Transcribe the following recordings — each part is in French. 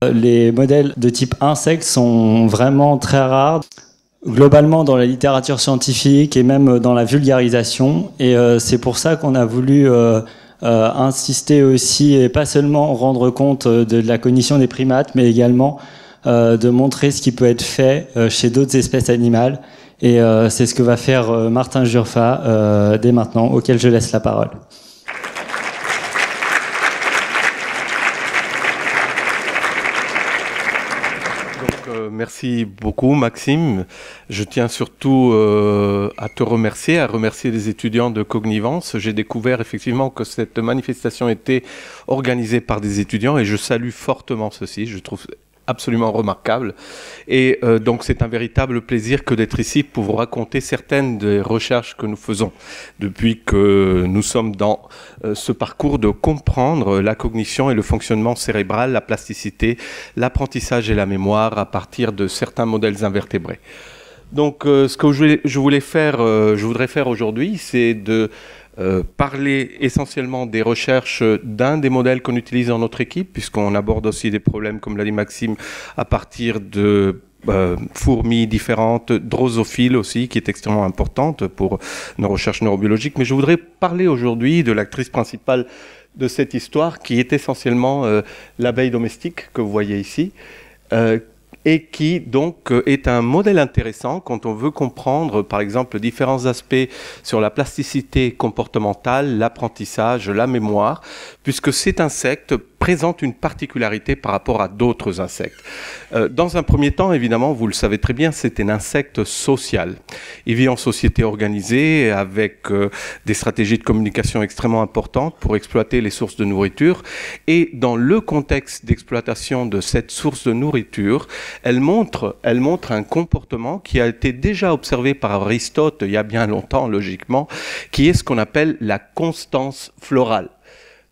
Les modèles de type insecte sont vraiment très rares globalement dans la littérature scientifique et même dans la vulgarisation. Et euh, c'est pour ça qu'on a voulu euh, euh, insister aussi et pas seulement rendre compte de, la cognition des primates, mais également de montrer ce qui peut être fait chez d'autres espèces animales. Et c'est ce que va faire Martin Jurfa dès maintenant, auquel je laisse la parole. Merci beaucoup Maxime. Je tiens surtout euh, à te remercier, à remercier les étudiants de Cognivance. J'ai découvert effectivement que cette manifestation était organisée par des étudiants et je salue fortement ceci. Je trouve absolument remarquable. Et euh, donc c'est un véritable plaisir que d'être ici pour vous raconter certaines des recherches que nous faisons depuis que nous sommes dans euh, ce parcours de comprendre la cognition et le fonctionnement cérébral, la plasticité, l'apprentissage et la mémoire à partir de certains modèles invertébrés. Donc euh, ce que je voulais faire, je voudrais faire aujourd'hui, c'est de euh, parler essentiellement des recherches d'un des modèles qu'on utilise dans notre équipe, puisqu'on aborde aussi des problèmes, comme l'a dit Maxime, à partir de euh, fourmis différentes, drosophiles aussi, qui est extrêmement importante pour nos recherches neurobiologiques. Mais je voudrais parler aujourd'hui de l'actrice principale de cette histoire, qui est essentiellement euh, l'abeille domestique que vous voyez ici, et qui donc euh, est un modèle intéressant quand on veut comprendre par exemple différents aspects sur la plasticité comportementale, l'apprentissage, la mémoire, puisque cet insecte présente une particularité par rapport à d'autres insectes. Euh, dans un premier temps, évidemment, vous le savez très bien, c'est un insecte social. Il vit en société organisée avec euh, des stratégies de communication extrêmement importantes pour exploiter les sources de nourriture. Et dans le contexte d'exploitation de cette source de nourriture, elle montre, elle montre un comportement qui a été déjà observé par Aristote il y a bien longtemps, logiquement, qui est ce qu'on appelle la constance florale.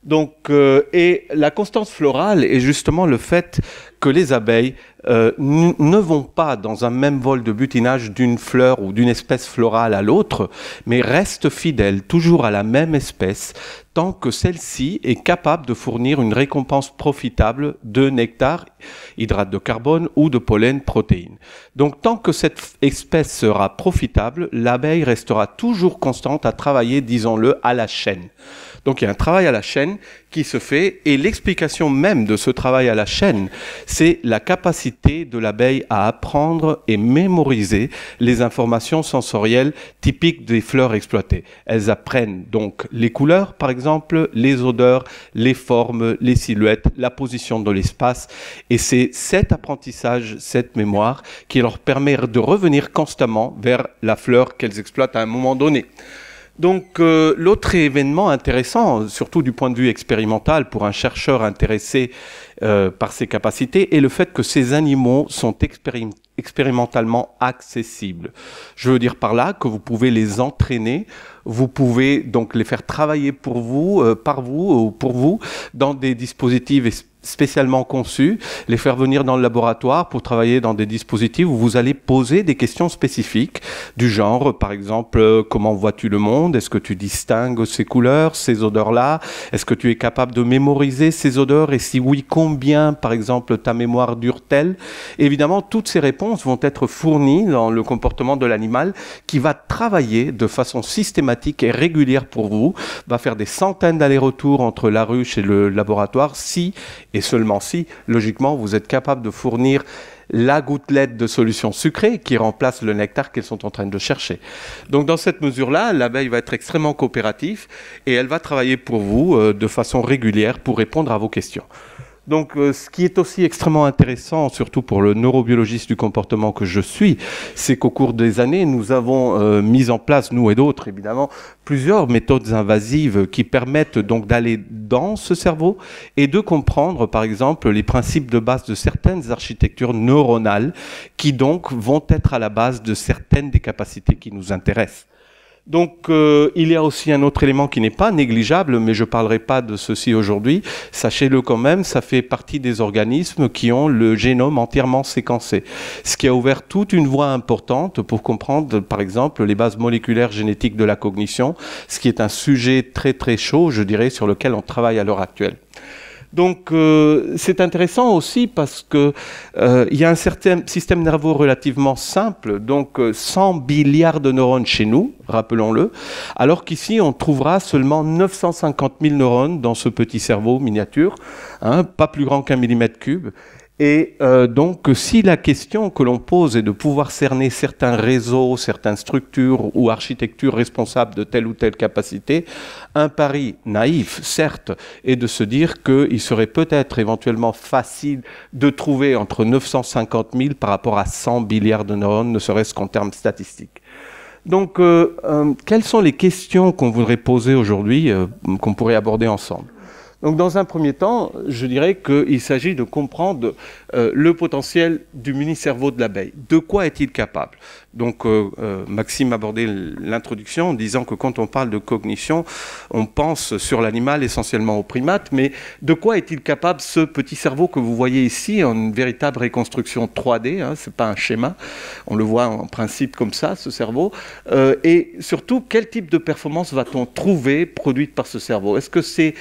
Donc, euh, et la constance florale est justement le fait que les abeilles euh, ne vont pas dans un même vol de butinage d'une fleur ou d'une espèce florale à l'autre, mais restent fidèles toujours à la même espèce tant que celle-ci est capable de fournir une récompense profitable de nectar, hydrate de carbone ou de pollen, protéines. Donc tant que cette espèce sera profitable, l'abeille restera toujours constante à travailler, disons-le, à la chaîne. Donc il y a un travail à la chaîne qui se fait et l'explication même de ce travail à la chaîne, c'est la capacité de l'abeille à apprendre et mémoriser les informations sensorielles typiques des fleurs exploitées. Elles apprennent donc les couleurs, par exemple, les odeurs, les formes, les silhouettes, la position de l'espace. Et c'est cet apprentissage, cette mémoire qui leur permet de revenir constamment vers la fleur qu'elles exploitent à un moment donné. Donc euh, l'autre événement intéressant, surtout du point de vue expérimental pour un chercheur intéressé euh, par ses capacités, est le fait que ces animaux sont expérimentalement accessibles. Je veux dire par là que vous pouvez les entraîner, vous pouvez donc les faire travailler pour vous, euh, par vous ou pour vous, dans des dispositifs spécialement conçus, les faire venir dans le laboratoire pour travailler dans des dispositifs où vous allez poser des questions spécifiques du genre, par exemple, euh, comment vois-tu le monde? Est-ce que tu distingues ces couleurs, ces odeurs-là? Est-ce que tu es capable de mémoriser ces odeurs? Et si oui, combien, par exemple, ta mémoire dure-t-elle? Évidemment, toutes ces réponses vont être fournies dans le comportement de l'animal qui va travailler de façon systématique et régulière pour vous, va faire des centaines d'allers-retours entre la ruche et le laboratoire si et seulement si, logiquement, vous êtes capable de fournir la gouttelette de solution sucrée qui remplace le nectar qu'elles sont en train de chercher. Donc dans cette mesure-là, l'abeille va être extrêmement coopérative et elle va travailler pour vous euh, de façon régulière pour répondre à vos questions. Donc, euh, ce qui est aussi extrêmement intéressant, surtout pour le neurobiologiste du comportement que je suis, c'est qu'au cours des années, nous avons euh, mis en place, nous et d'autres évidemment, plusieurs méthodes invasives qui permettent donc d'aller dans ce cerveau et de comprendre, par exemple, les principes de base de certaines architectures neuronales qui donc vont être à la base de certaines des capacités qui nous intéressent. Donc euh, il y a aussi un autre élément qui n'est pas négligeable, mais je ne parlerai pas de ceci aujourd'hui. Sachez-le quand même, ça fait partie des organismes qui ont le génome entièrement séquencé, ce qui a ouvert toute une voie importante pour comprendre, par exemple, les bases moléculaires génétiques de la cognition, ce qui est un sujet très très chaud, je dirais, sur lequel on travaille à l'heure actuelle. Donc euh, c'est intéressant aussi parce que euh, y a un certain système nerveux relativement simple, donc 100 euh, milliards de neurones chez nous, rappelons-le, alors qu'ici on trouvera seulement 950 000 neurones dans ce petit cerveau miniature, hein, pas plus grand qu'un millimètre cube. Et euh, donc, si la question que l'on pose est de pouvoir cerner certains réseaux, certaines structures ou architectures responsables de telle ou telle capacité, un pari naïf, certes, est de se dire qu'il serait peut-être éventuellement facile de trouver entre 950 000 par rapport à 100 milliards de neurones, ne serait-ce qu'en termes statistiques. Donc, euh, euh, quelles sont les questions qu'on voudrait poser aujourd'hui, qu'on pourrait aborder ensemble? Donc dans un premier temps, je dirais qu'il s'agit de comprendre euh, le potentiel du mini-cerveau de l'abeille. De quoi est-il capable? Donc euh, euh, Maxime abordait l'introduction en disant que quand on parle de cognition, on pense sur l'animal essentiellement au primate, mais de quoi est-il capable ce petit cerveau que vous voyez ici en une véritable reconstruction 3D hein, C'est pas un schéma, on le voit en principe comme ça, ce cerveau. Euh, et surtout, quel type de performance va-t-on trouver produite par ce cerveau? Est-ce que c'est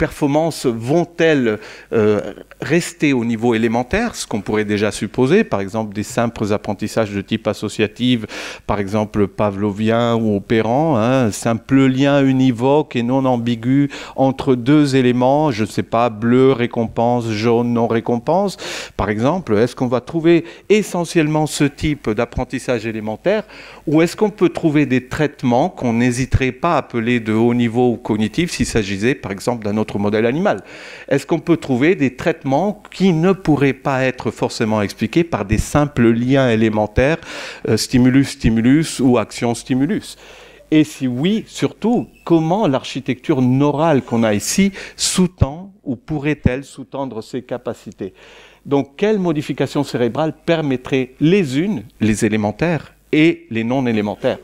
performances vont-elles euh, rester au niveau élémentaire, ce qu'on pourrait déjà supposer, par exemple des simples apprentissages de type associatif, par exemple pavlovien ou opérant, un simple lien univoque et non ambigu entre deux éléments, je ne sais pas, bleu récompense, jaune non récompense, par exemple, est-ce qu'on va trouver essentiellement ce type d'apprentissage élémentaire ou est-ce qu'on peut trouver des traitements qu'on n'hésiterait pas à appeler de haut niveau cognitif s'il s'agissait par exemple d'un autre modèle animal. Est-ce qu'on peut trouver des traitements qui ne pourraient pas être forcément expliqués par des simples liens élémentaires, euh, stimulus-stimulus ou action-stimulus et si oui, surtout, comment l'architecture neurale qu'on a ici sous-tend ou pourrait-elle sous-tendre ces capacités? Donc, quelles modifications cérébrales permettraient les unes, les élémentaires, et les non élémentaires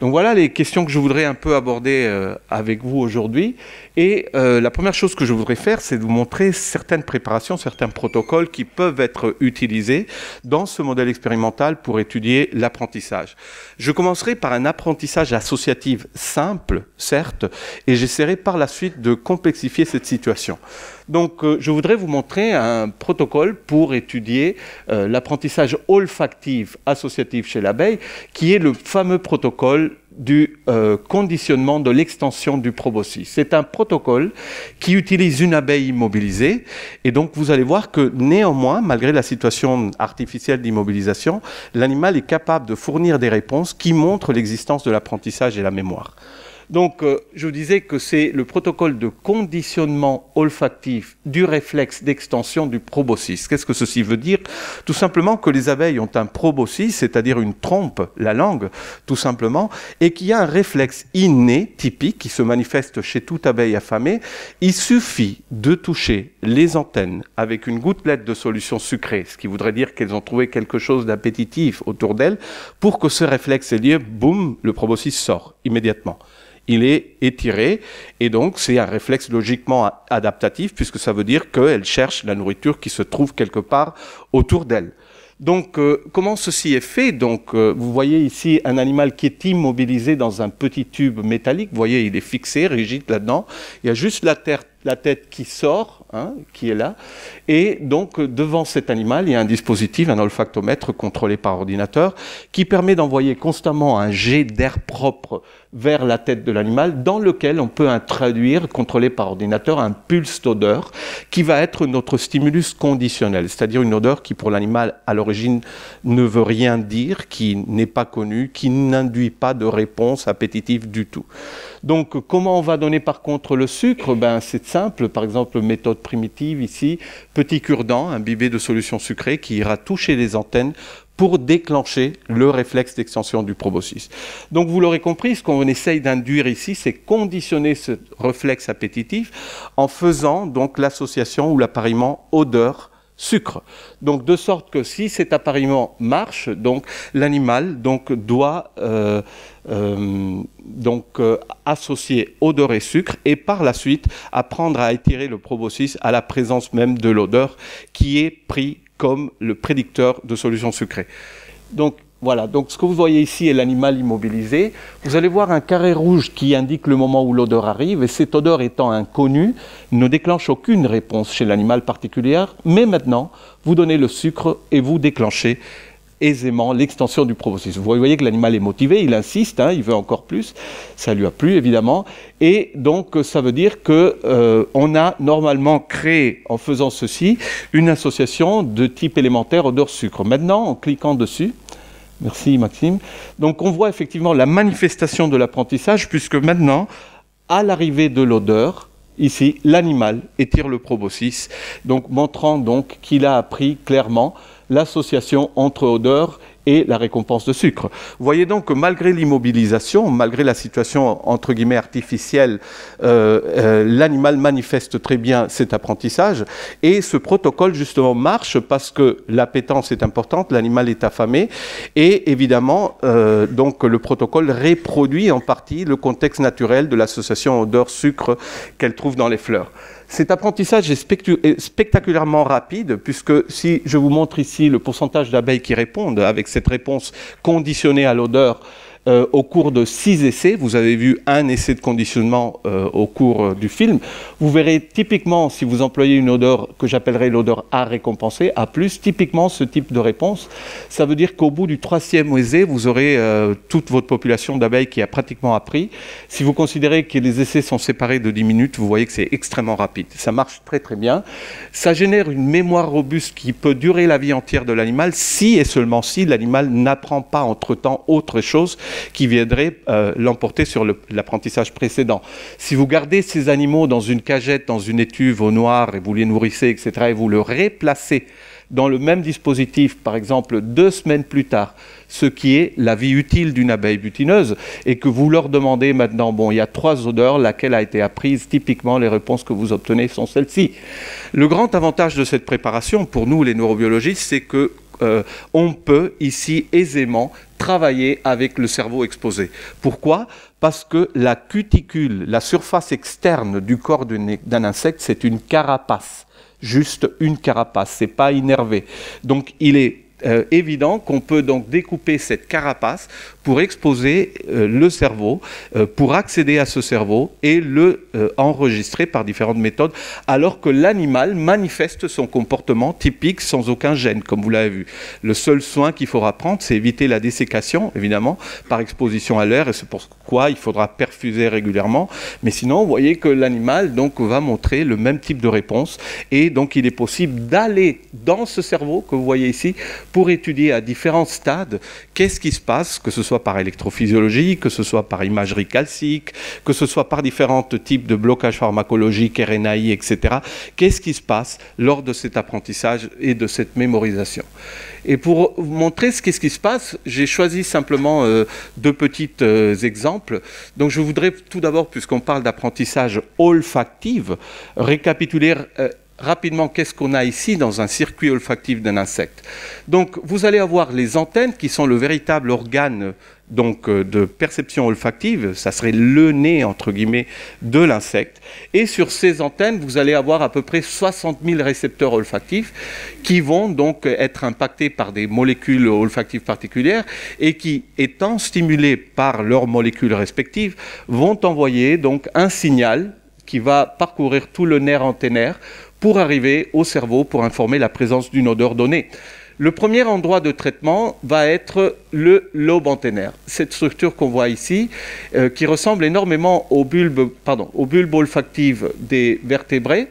donc voilà les questions que je voudrais un peu aborder euh, avec vous aujourd'hui. Et euh, la première chose que je voudrais faire, c'est de vous montrer certaines préparations, certains protocoles qui peuvent être utilisés dans ce modèle expérimental pour étudier l'apprentissage. Je commencerai par un apprentissage associatif simple, certes, et j'essaierai par la suite de complexifier cette situation. Donc, euh, je voudrais vous montrer un protocole pour étudier l'apprentissage olfactif associatif chez l'abeille, qui est le fameux protocole du euh, conditionnement de l'extension du proboscis. C'est un protocole qui utilise une abeille immobilisée et donc vous allez voir que néanmoins, malgré la situation artificielle d'immobilisation, l'animal est capable de fournir des réponses qui montrent l'existence de l'apprentissage et la mémoire. Donc, euh, je vous disais que c'est le protocole de conditionnement olfactif du réflexe d'extension du proboscis. Qu'est-ce que ceci veut dire? Tout simplement que les abeilles ont un proboscis, c'est-à-dire une trompe, la langue, tout simplement, et qu'il y a un réflexe inné, typique, qui se manifeste chez toute abeille affamée. Il suffit de toucher les antennes avec une gouttelette de solution sucrée, ce qui voudrait dire qu'elles ont trouvé quelque chose d'appétitif autour d'elles, pour que ce réflexe ait lieu, boum, le proboscis sort immédiatement il est étiré et donc c'est un réflexe logiquement adaptatif puisque ça veut dire qu'elle cherche la nourriture qui se trouve quelque part autour d'elle. Donc, euh, comment ceci est fait? Donc, euh, vous voyez ici un animal qui est immobilisé dans un petit tube métallique. Vous voyez, il est fixé, rigide là-dedans. Il y a juste la, la tête qui sort, hein, qui est là. Et donc, devant cet animal, il y a un dispositif, un olfactomètre contrôlé par ordinateur, qui permet d'envoyer constamment un jet d'air propre vers la tête de l'animal, dans lequel on peut introduire, contrôlé par ordinateur, un pulse d'odeur qui va être notre stimulus conditionnel, c'est-à-dire une odeur qui pour l'animal à l'origine ne veut rien dire, qui n'est pas connue, qui n'induit pas de réponse appétitive du tout. Donc comment on va donner par contre le sucre? Ben, C'est simple, par exemple méthode primitive ici, petit cure-dent imbibé de solution sucrée qui ira toucher les antennes pour déclencher le réflexe d'extension du proboscis. Donc vous l'aurez compris, ce qu'on essaye d'induire ici, c'est conditionner ce réflexe appétitif en faisant donc l'association ou l'appariement odeur sucre. Donc de sorte que si cet appariement marche, donc l'animal donc doit euh, euh, donc euh, associer odeur et sucre et par la suite apprendre à étirer le proboscis à la présence même de l'odeur qui est pris comme le prédicteur de solutions sucrées. Donc Voilà, donc ce que vous voyez ici est l'animal immobilisé. Vous allez voir un carré rouge qui indique le moment où l'odeur arrive, et cette odeur étant inconnue, ne déclenche aucune réponse chez l'animal particulière, mais maintenant, vous donnez le sucre et vous déclenchez aisément l'extension du proboscis. Vous voyez que l'animal est motivé, il insiste, hein, il veut encore plus, ça lui a plu évidemment, et donc ça veut dire que euh, on a normalement créé en faisant ceci une association de type élémentaire odeur-sucre. Maintenant, en cliquant dessus, Merci Maxime. Donc on voit effectivement la manifestation de l'apprentissage puisque maintenant, à l'arrivée de l'odeur, ici, l'animal étire le proboscis, donc montrant donc qu'il a appris clairement l'association entre odeur et la récompense de sucre. Vous voyez donc que malgré l'immobilisation, malgré la situation entre guillemets artificielle, euh, euh, l'animal manifeste très bien cet apprentissage et ce protocole justement marche parce que l'appétence est importante, l'animal est affamé et évidemment euh, donc le protocole reproduit en partie le contexte naturel de l'association odeur-sucre qu'elle trouve dans les fleurs. Cet apprentissage est, spectaculairement rapide, puisque si je vous montre ici le pourcentage d'abeilles qui répondent avec cette réponse conditionnée à l'odeur, euh, au cours de six essais. Vous avez vu un essai de conditionnement euh, au cours euh, du film. Vous verrez typiquement, si vous employez une odeur que j'appellerais l'odeur A récompensée, A+, typiquement ce type de réponse. Ça veut dire qu'au bout du troisième essai, vous aurez toute votre population d'abeilles qui a pratiquement appris. Si vous considérez que les essais sont séparés de 10 minutes, vous voyez que c'est extrêmement rapide. Ça marche très très bien. Ça génère une mémoire robuste qui peut durer la vie entière de l'animal si et seulement si l'animal n'apprend pas entre-temps autre chose qui viendrait euh, l'emporter sur l'apprentissage précédent. Si vous gardez ces animaux dans une cagette, dans une étuve au noir, et vous les nourrissez, etc., et vous le replacez dans le même dispositif, par exemple, deux semaines plus tard, ce qui est la vie utile d'une abeille butineuse, et que vous leur demandez maintenant, bon, il y a trois odeurs, laquelle a été apprise, typiquement les réponses que vous obtenez sont celles-ci. Le grand avantage de cette préparation, pour nous les neurobiologistes, c'est que euh, on peut ici aisément travailler avec le cerveau exposé. Pourquoi? Parce que la cuticule, la surface externe du corps d'un insecte, c'est une carapace. Juste une carapace, c'est pas innervé. Donc il est euh, évident qu'on peut donc découper cette carapace pour exposer euh, le cerveau, euh, pour accéder à ce cerveau et le enregistrer par différentes méthodes, alors que l'animal manifeste son comportement typique sans aucun gène, comme vous l'avez vu. Le seul soin qu'il faudra prendre, c'est éviter la dessécation, évidemment, par exposition à l'air, et c'est pourquoi il faudra perfuser régulièrement. Mais sinon, vous voyez que l'animal donc va montrer le même type de réponse, et donc il est possible d'aller dans ce cerveau que vous voyez ici pour étudier à différents stades qu'est-ce qui se passe, que ce soit par électrophysiologie, que ce soit par imagerie calcique, que ce soit par différents types de blocages pharmacologiques, RNAi, etc. Qu'est-ce qui se passe lors de cet apprentissage et de cette mémorisation? Et pour vous montrer ce qu'est-ce qui se passe, j'ai choisi simplement euh, deux petits euh, exemples. Donc je voudrais tout d'abord, puisqu'on parle d'apprentissage olfactif, récapituler euh, rapidement qu'est-ce qu'on a ici dans un circuit olfactif d'un insecte. Donc vous allez avoir les antennes qui sont le véritable organe donc euh, de perception olfactive, ça serait le nez entre guillemets de l'insecte. Et sur ces antennes, vous allez avoir à peu près 60 000 récepteurs olfactifs qui vont donc être impactés par des molécules olfactives particulières et qui, étant stimulés par leurs molécules respectives, vont envoyer donc un signal qui va parcourir tout le nerf antennaire pour arriver au cerveau pour informer la présence d'une odeur donnée. Le premier endroit de traitement va être le lobe antennaire. Cette structure qu'on voit ici, euh, qui ressemble énormément au bulbe, pardon, au bulbe olfactif des vertébrés,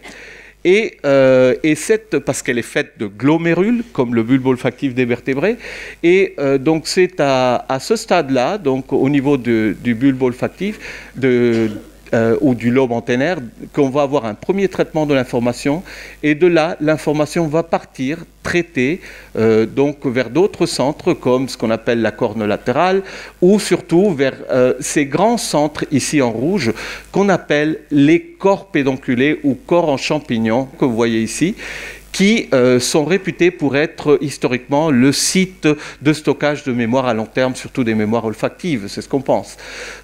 et, euh, cette, parce qu'elle est faite de glomérules, comme le bulbe olfactif des vertébrés. Et euh, donc c'est à, ce stade-là, donc au niveau du bulbe olfactif, de, euh, ou du lobe antennaire, qu'on va avoir un premier traitement de l'information, et de là, l'information va partir, traitée, euh, donc vers d'autres centres, comme ce qu'on appelle la corne latérale, ou surtout vers euh, ces grands centres ici en rouge, qu'on appelle les corps pédonculés ou corps en champignon, que vous voyez ici, qui euh, sont réputés pour être historiquement le site de stockage de mémoire à long terme, surtout des mémoires olfactives, c'est ce qu'on pense.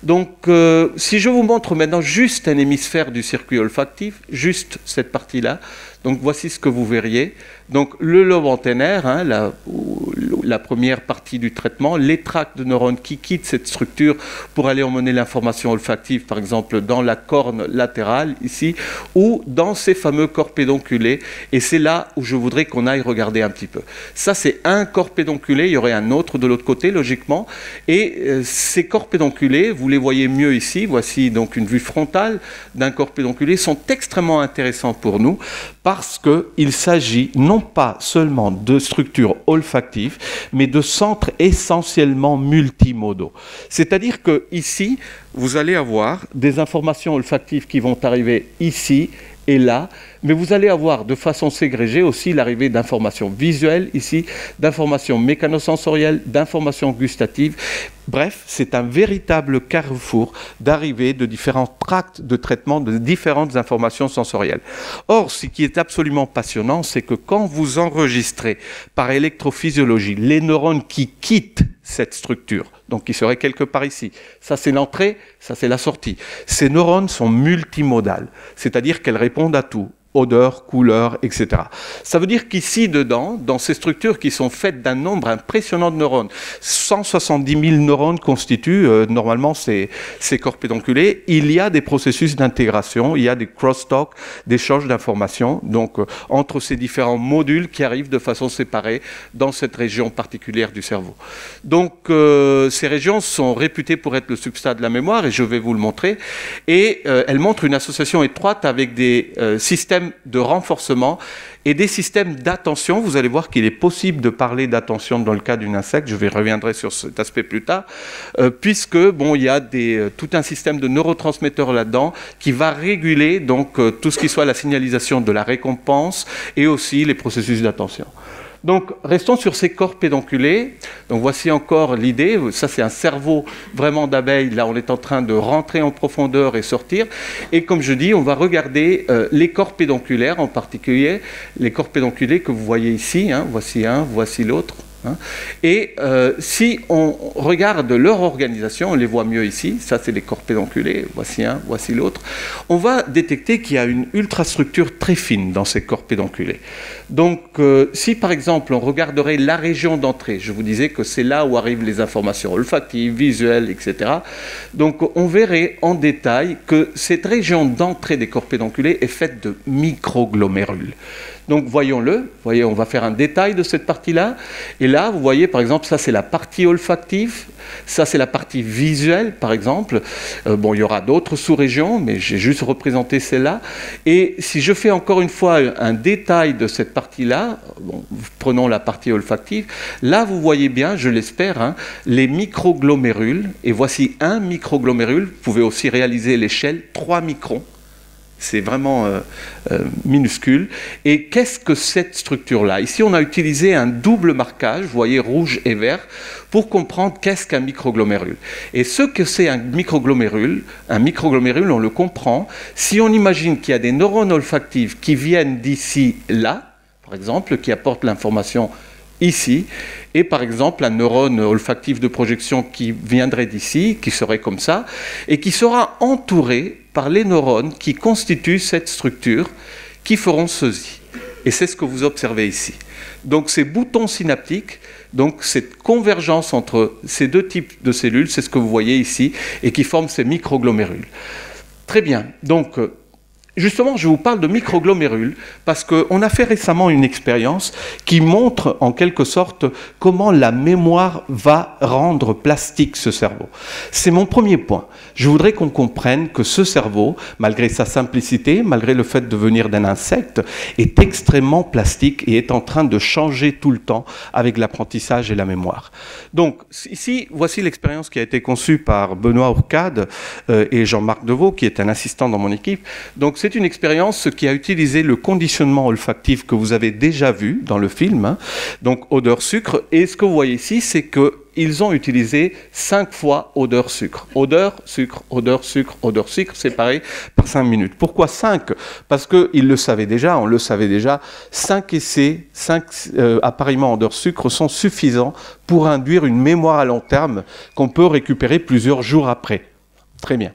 Donc, euh, si je vous montre maintenant juste un hémisphère du circuit olfactif, juste cette partie-là, Donc voici ce que vous verriez. Donc le lobe antennaire, hein, la, la, première partie du traitement, les tracts de neurones qui quittent cette structure pour aller emmener l'information olfactive, par exemple dans la corne latérale ici, ou dans ces fameux corps pédonculés. Et c'est là où je voudrais qu'on aille regarder un petit peu. Ça, c'est un corps pédonculé, il y aurait un autre de l'autre côté, logiquement. Et euh, ces corps pédonculés, vous les voyez mieux ici, voici donc une vue frontale d'un corps pédonculé, sont extrêmement intéressants pour nous parce qu'il s'agit non pas seulement de structures olfactives, mais de centres essentiellement multimodaux. C'est-à-dire que ici, vous allez avoir des informations olfactives qui vont arriver ici et là, mais vous allez avoir de façon ségrégée aussi l'arrivée d'informations visuelles ici, d'informations mécanosensorielles, d'informations gustatives. Bref, c'est un véritable carrefour d'arrivée de différents tracts de traitement de différentes informations sensorielles. Or, ce qui est absolument passionnant, c'est que quand vous enregistrez par électrophysiologie les neurones qui quittent cette structure, donc qui serait quelque part ici. Ça c'est l'entrée, ça c'est la sortie. Ces neurones sont multimodales, c'est-à-dire qu'elles répondent à tout odeur, couleur, etc. Ça veut dire qu'ici, dedans, dans ces structures qui sont faites d'un nombre impressionnant de neurones, 170 000 neurones constituent euh, normalement ces, corps pédonculés, il y a des processus d'intégration, il y a des crosstalk, des d'échange d'informations, donc euh, entre ces différents modules qui arrivent de façon séparée dans cette région particulière du cerveau. Donc, euh, ces régions sont réputées pour être le substrat de la mémoire, et je vais vous le montrer, et elles montrent une association étroite avec des systèmes de renforcement et des systèmes d'attention. Vous allez voir qu'il est possible de parler d'attention dans le cas d'une insecte. Je reviendrai sur cet aspect plus tard, euh, puisque bon, il y a euh, tout un système de neurotransmetteurs là-dedans qui va réguler donc euh, tout ce qui soit la signalisation de la récompense et aussi les processus d'attention. Donc, restons sur ces corps pédonculés. Donc, voici encore l'idée. Ça, c'est un cerveau vraiment d'abeille. Là, on est en train de rentrer en profondeur et sortir. Et comme je dis, on va regarder euh, les corps pédonculaires, en particulier les corps pédonculés que vous voyez ici. Hein. Voici un, voici l'autre. Hein. Et euh, si on regarde leur organisation, on les voit mieux ici, ça c'est les corps pédonculés, voici un, voici l'autre, on va détecter qu'il y a une ultrastructure très fine dans ces corps pédonculés. Donc euh, si par exemple on regarderait la région d'entrée, je vous disais que c'est là où arrivent les informations olfactives, visuelles, etc. Donc on verrait en détail que cette région d'entrée des corps pédonculés est faite de microglomérules. Donc voyons-le, voyez, on va faire un détail de cette partie-là. Et là, vous voyez, par exemple, ça c'est la partie olfactive, ça c'est la partie visuelle, par exemple. Euh, bon, il y aura d'autres sous-régions, mais j'ai juste représenté celle-là. Et si je fais encore une fois un détail de cette partie-là, prenons la partie olfactive, là vous voyez bien, je l'espère, hein, les microglomérules. Et voici un microglomérule, vous pouvez aussi réaliser l'échelle 3 microns c'est vraiment euh, euh, minuscule. Et qu'est-ce que cette structure-là? Ici, on a utilisé un double marquage, vous voyez, rouge et vert, pour comprendre qu'est-ce qu'un microglomérule. Et ce que c'est un microglomérule, un microglomérule, on le comprend si on imagine qu'il y a des neurones olfactives qui viennent d'ici là, par exemple, qui apportent l'information ici, et par exemple un neurone olfactif de projection qui viendrait d'ici, qui serait comme ça, et qui sera entouré par les neurones qui constituent cette structure, qui feront ceci. Et c'est ce que vous observez ici. Donc ces boutons synaptiques, donc cette convergence entre ces deux types de cellules, c'est ce que vous voyez ici, et qui forment ces microglomérules. Très bien. Donc Justement, je vous parle de microglomérules parce qu'on a fait récemment une expérience qui montre en quelque sorte comment la mémoire va rendre plastique ce cerveau. C'est mon premier point. Je voudrais qu'on comprenne que ce cerveau, malgré sa simplicité, malgré le fait de venir d'un insecte, est extrêmement plastique et est en train de changer tout le temps avec l'apprentissage et la mémoire. Donc ici, voici l'expérience qui a été conçue par Benoît Ourcade euh, et Jean-Marc Deveau, qui est un assistant dans mon équipe. Donc c'est une expérience qui a utilisé le conditionnement olfactif que vous avez déjà vu dans le film, hein. donc odeur-sucre. Et ce que vous voyez ici, c'est qu'ils ont utilisé cinq fois odeur sucre. Odeur, sucre, odeur, sucre, odeur, sucre, séparé par cinq minutes. Pourquoi cinq? Parce qu'ils le savaient déjà, on le savait déjà, cinq essais, cinq euh, appareillements odeur sucre sont suffisants pour induire une mémoire à long terme qu'on peut récupérer plusieurs jours après. Très bien.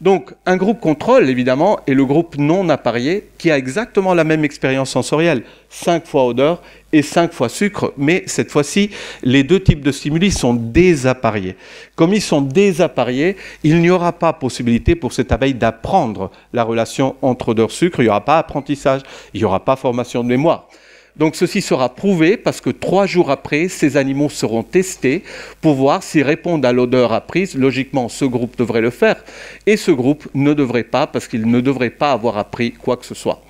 Donc, un groupe contrôle, évidemment, est le groupe non apparié qui a exactement la même expérience sensorielle. 5 fois odeur et 5 fois sucre, mais cette fois-ci, les deux types de stimuli sont désappariés. Comme ils sont désappariés, il n'y aura pas possibilité pour cette abeille d'apprendre la relation entre odeur-sucre, il n'y aura pas apprentissage, il n'y aura pas formation de mémoire. Donc ceci sera prouvé parce que trois jours après, ces animaux seront testés pour voir s'ils répondent à l'odeur apprise. Logiquement, ce groupe devrait le faire et ce groupe ne devrait pas parce qu'il ne devrait pas avoir appris quoi que ce soit.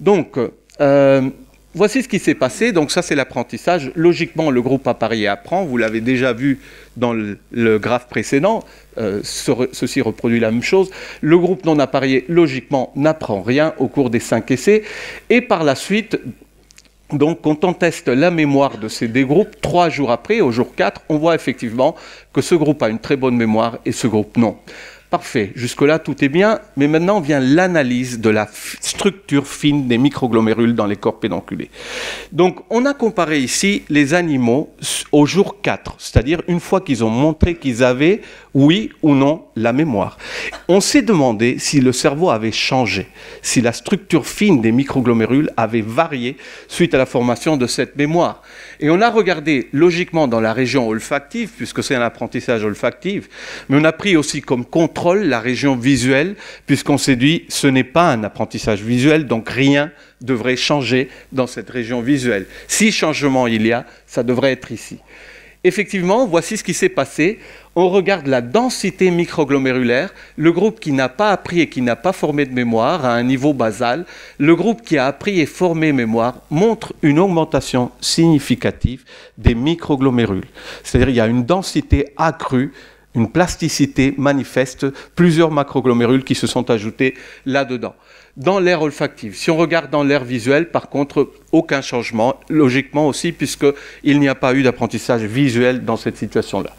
Donc, euh, voici ce qui s'est passé. Donc ça, c'est l'apprentissage. Logiquement, le groupe apparié apprend. Vous l'avez déjà vu dans le, graphe précédent. Euh, ceci reproduit la même chose. Le groupe non apparié, logiquement, n'apprend rien au cours des cinq essais. Et par la suite, donc, quand on teste la mémoire de ces deux groupes, trois jours après, au jour 4, on voit effectivement que ce groupe a une très bonne mémoire et ce groupe non. Parfait, jusque-là tout est bien, mais maintenant vient l'analyse de la structure fine des microglomérules dans les corps pédonculés. Donc on a comparé ici les animaux au jour 4, c'est-à-dire une fois qu'ils ont montré qu'ils avaient, oui ou non, la mémoire. On s'est demandé si le cerveau avait changé, si la structure fine des microglomérules avait varié suite à la formation de cette mémoire. Et on a regardé logiquement dans la région olfactive, puisque c'est un apprentissage olfactif, mais on a pris aussi comme contrôle la région visuelle, puisqu'on s'est dit ce n'est pas un apprentissage visuel, donc rien devrait changer dans cette région visuelle. Si changement il y a, ça devrait être ici. Effectivement, voici ce qui s'est passé. On regarde la densité microglomérulaire, le groupe qui n'a pas appris et qui n'a pas formé de mémoire à un niveau basal, le groupe qui a appris et formé mémoire montre une augmentation significative des microglomérules. C'est-à-dire qu'il y a une densité accrue une plasticité manifeste, plusieurs macroglomérules qui se sont ajoutés là-dedans dans l'air olfactif. Si on regarde dans l'air visuel, par contre, aucun changement, logiquement aussi, puisqu'il n'y a pas eu d'apprentissage visuel dans cette situation-là.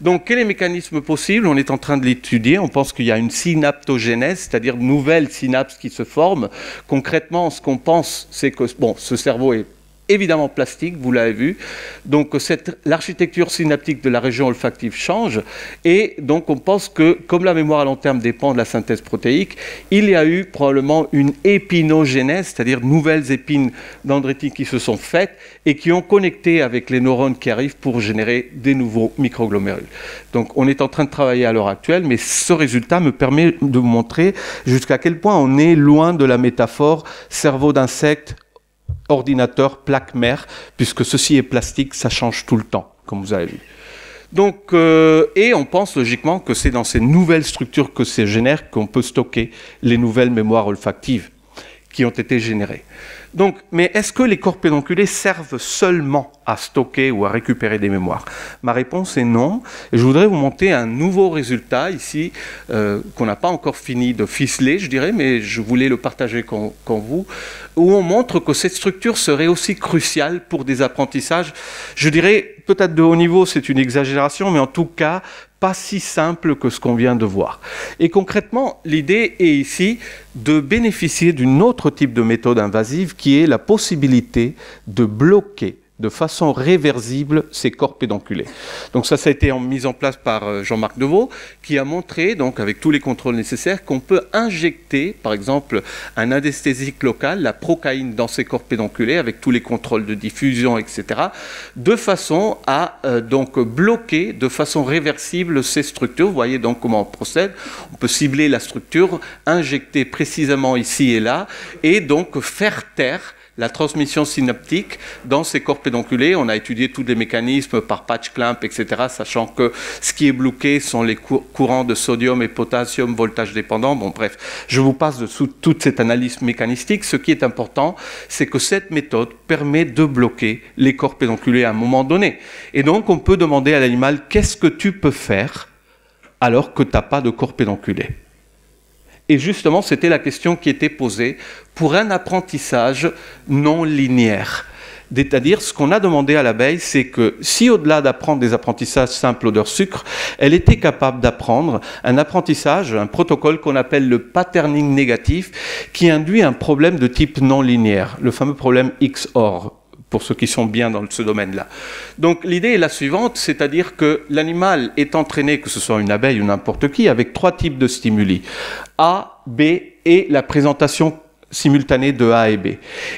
Donc, quel est le mécanisme possible? On est en train de l'étudier. On pense qu'il y a une synaptogénèse, c'est-à-dire nouvelles synapses qui se forment. Concrètement, ce qu'on pense, c'est que bon, ce cerveau est évidemment plastique, vous l'avez vu. Donc l'architecture synaptique de la région olfactive change et donc on pense que comme la mémoire à long terme dépend de la synthèse protéique, il y a eu probablement une épinogénèse, c'est-à-dire nouvelles épines dendritiques qui se sont faites et qui ont connecté avec les neurones qui arrivent pour générer des nouveaux microglomérules. Donc on est en train de travailler à l'heure actuelle, mais ce résultat me permet de vous montrer jusqu'à quel point on est loin de la métaphore cerveau d'insecte ordinateur plaque mère, puisque ceci est plastique, ça change tout le temps, comme vous avez vu. Donc, euh, et on pense logiquement que c'est dans ces nouvelles structures que c'est génère qu'on peut stocker les nouvelles mémoires olfactives qui ont été générées. Donc, mais est-ce que les corps pédonculés servent seulement à stocker ou à récupérer des mémoires Ma réponse est non. Et je voudrais vous montrer un nouveau résultat ici, euh, qu'on n'a pas encore fini de ficeler, je dirais, mais je voulais le partager avec vous, où on montre que cette structure serait aussi cruciale pour des apprentissages. Je dirais, peut-être de haut niveau, c'est une exagération, mais en tout cas, pas si simple que ce qu'on vient de voir. Et concrètement, l'idée est ici de bénéficier d'une autre type de méthode invasive qui est la possibilité de bloquer de façon réversible ces corps pédonculés. Donc ça, ça a été mis en place par euh, Jean-Marc Deveau, qui a montré, donc avec tous les contrôles nécessaires, qu'on peut injecter, par exemple, un anesthésique local, la procaïne, dans ces corps pédonculés, avec tous les contrôles de diffusion, etc., de façon à euh, donc bloquer de façon réversible ces structures. Vous voyez donc comment on procède. On peut cibler la structure, injecter précisément ici et là, et donc faire taire la transmission synaptique dans ces corps pédonculés. On a étudié tous les mécanismes par patch clamp, etc., sachant que ce qui est bloqué sont les courants de sodium et potassium voltage dépendant. Bon, bref, je vous passe de toute cette analyse mécanistique. Ce qui est important, c'est que cette méthode permet de bloquer les corps pédonculés à un moment donné. Et donc, on peut demander à l'animal qu'est-ce que tu peux faire alors que tu n'as pas de corps pédonculé. Et justement, c'était la question qui était posée pour un apprentissage non linéaire. C'est-à-dire, ce qu'on a demandé à l'abeille, c'est que si au-delà d'apprendre des apprentissages simples odeur-sucre, elle était capable d'apprendre un apprentissage, un protocole qu'on appelle le patterning négatif, qui induit un problème de type non linéaire, le fameux problème XOR, pour ceux qui sont bien dans ce domaine-là. Donc l'idée est la suivante, c'est-à-dire que l'animal est entraîné, que ce soit une abeille ou n'importe qui, avec trois types de stimuli. A, B et la présentation simultanée de A et B.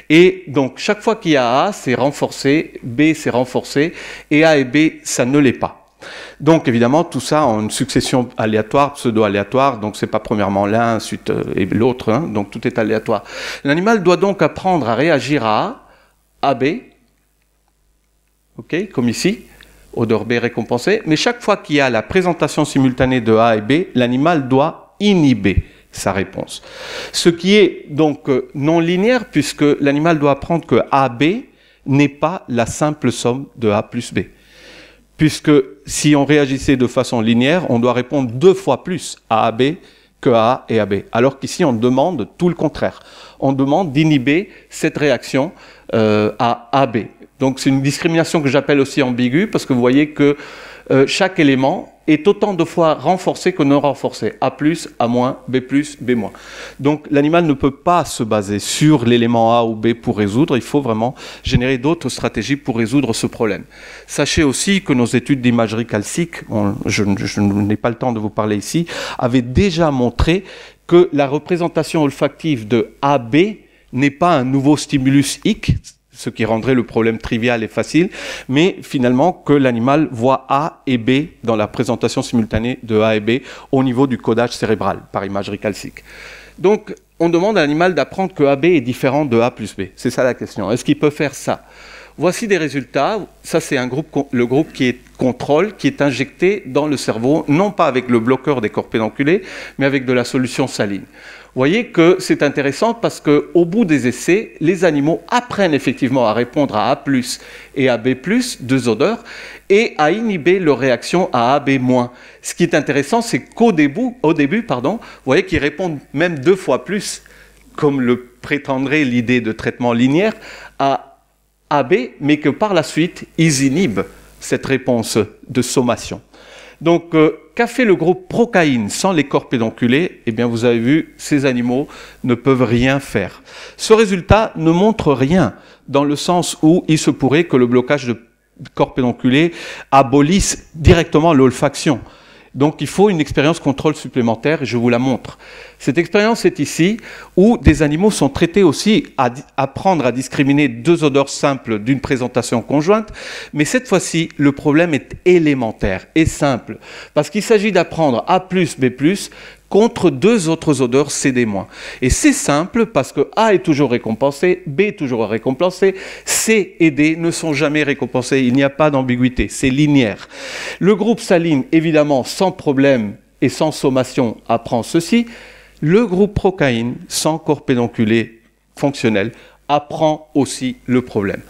Et donc chaque fois qu'il y a A, c'est renforcé, B c'est renforcé, et A et B, ça ne l'est pas. Donc évidemment, tout ça en une succession aléatoire, pseudo-aléatoire, donc c'est pas premièrement l'un, ensuite euh, l'autre, hein, donc tout est aléatoire. L'animal doit donc apprendre à réagir à A, AB, ok, comme ici, odeur B récompensée, mais chaque fois qu'il y a la présentation simultanée de A et B, l'animal doit inhiber sa réponse. Ce qui est donc euh, non linéaire puisque l'animal doit apprendre que AB n'est pas la simple somme de A plus B. Puisque si on réagissait de façon linéaire, on doit répondre deux fois plus à AB que à A et à B. Alors qu'ici, on demande tout le contraire. On demande d'inhiber cette réaction à AB. Donc c'est une discrimination que j'appelle aussi ambiguë parce que vous voyez que euh, chaque élément est autant de fois renforcé que non renforcé. A+, A-, B+, B-. Donc l'animal ne peut pas se baser sur l'élément A ou B pour résoudre, il faut vraiment générer d'autres stratégies pour résoudre ce problème. Sachez aussi que nos études d'imagerie calcique, je, je n'ai pas le temps de vous parler ici, avaient déjà montré que la représentation olfactive de AB n'est pas un nouveau stimulus hic, ce qui rendrait le problème trivial et facile, mais finalement que l'animal voit A et B dans la présentation simultanée de A et B au niveau du codage cérébral par imagerie calcique. Donc, on demande à l'animal d'apprendre que AB est différent de A plus B. C'est ça la question. Est-ce qu'il peut faire ça? Voici des résultats. Ça, c'est le groupe qui est contrôle, qui est injecté dans le cerveau, non pas avec le bloqueur des corps pédonculés, mais avec de la solution saline voyez que c'est intéressant parce qu'au bout des essais, les animaux apprennent effectivement à répondre à A et à B, deux odeurs, et à inhiber leur réaction à AB-. Ce qui est intéressant, c'est qu'au début, au début pardon, vous voyez qu'ils répondent même deux fois plus, comme le prétendrait l'idée de traitement linéaire, à Mais que par la suite, ils inhibent cette réponse de sommation. Donc, euh, qu'a fait le groupe Procaïne sans les corps pédonculés? Eh bien, vous avez vu, ces animaux ne peuvent rien faire. Ce résultat ne montre rien, dans le sens où il se pourrait que le blocage de corps pédonculés abolisse directement l'olfaction. Donc il faut une expérience contrôle supplémentaire et je vous la montre. Cette expérience est ici où des animaux sont traités aussi à apprendre à discriminer deux odeurs simples d'une présentation conjointe, mais cette fois-ci le problème est élémentaire et simple parce qu'il s'agit d'apprendre A plus B contre deux autres odeurs CD-. Et c'est simple parce que A est toujours récompensé, B est toujours récompensé, C et D ne sont jamais récompensés. Il n'y a pas d'ambiguïté, c'est linéaire. Le groupe saline, évidemment, sans problème et sans sommation, apprend ceci. Le groupe procaïne, sans corps pédonculé fonctionnel, apprend aussi le problème.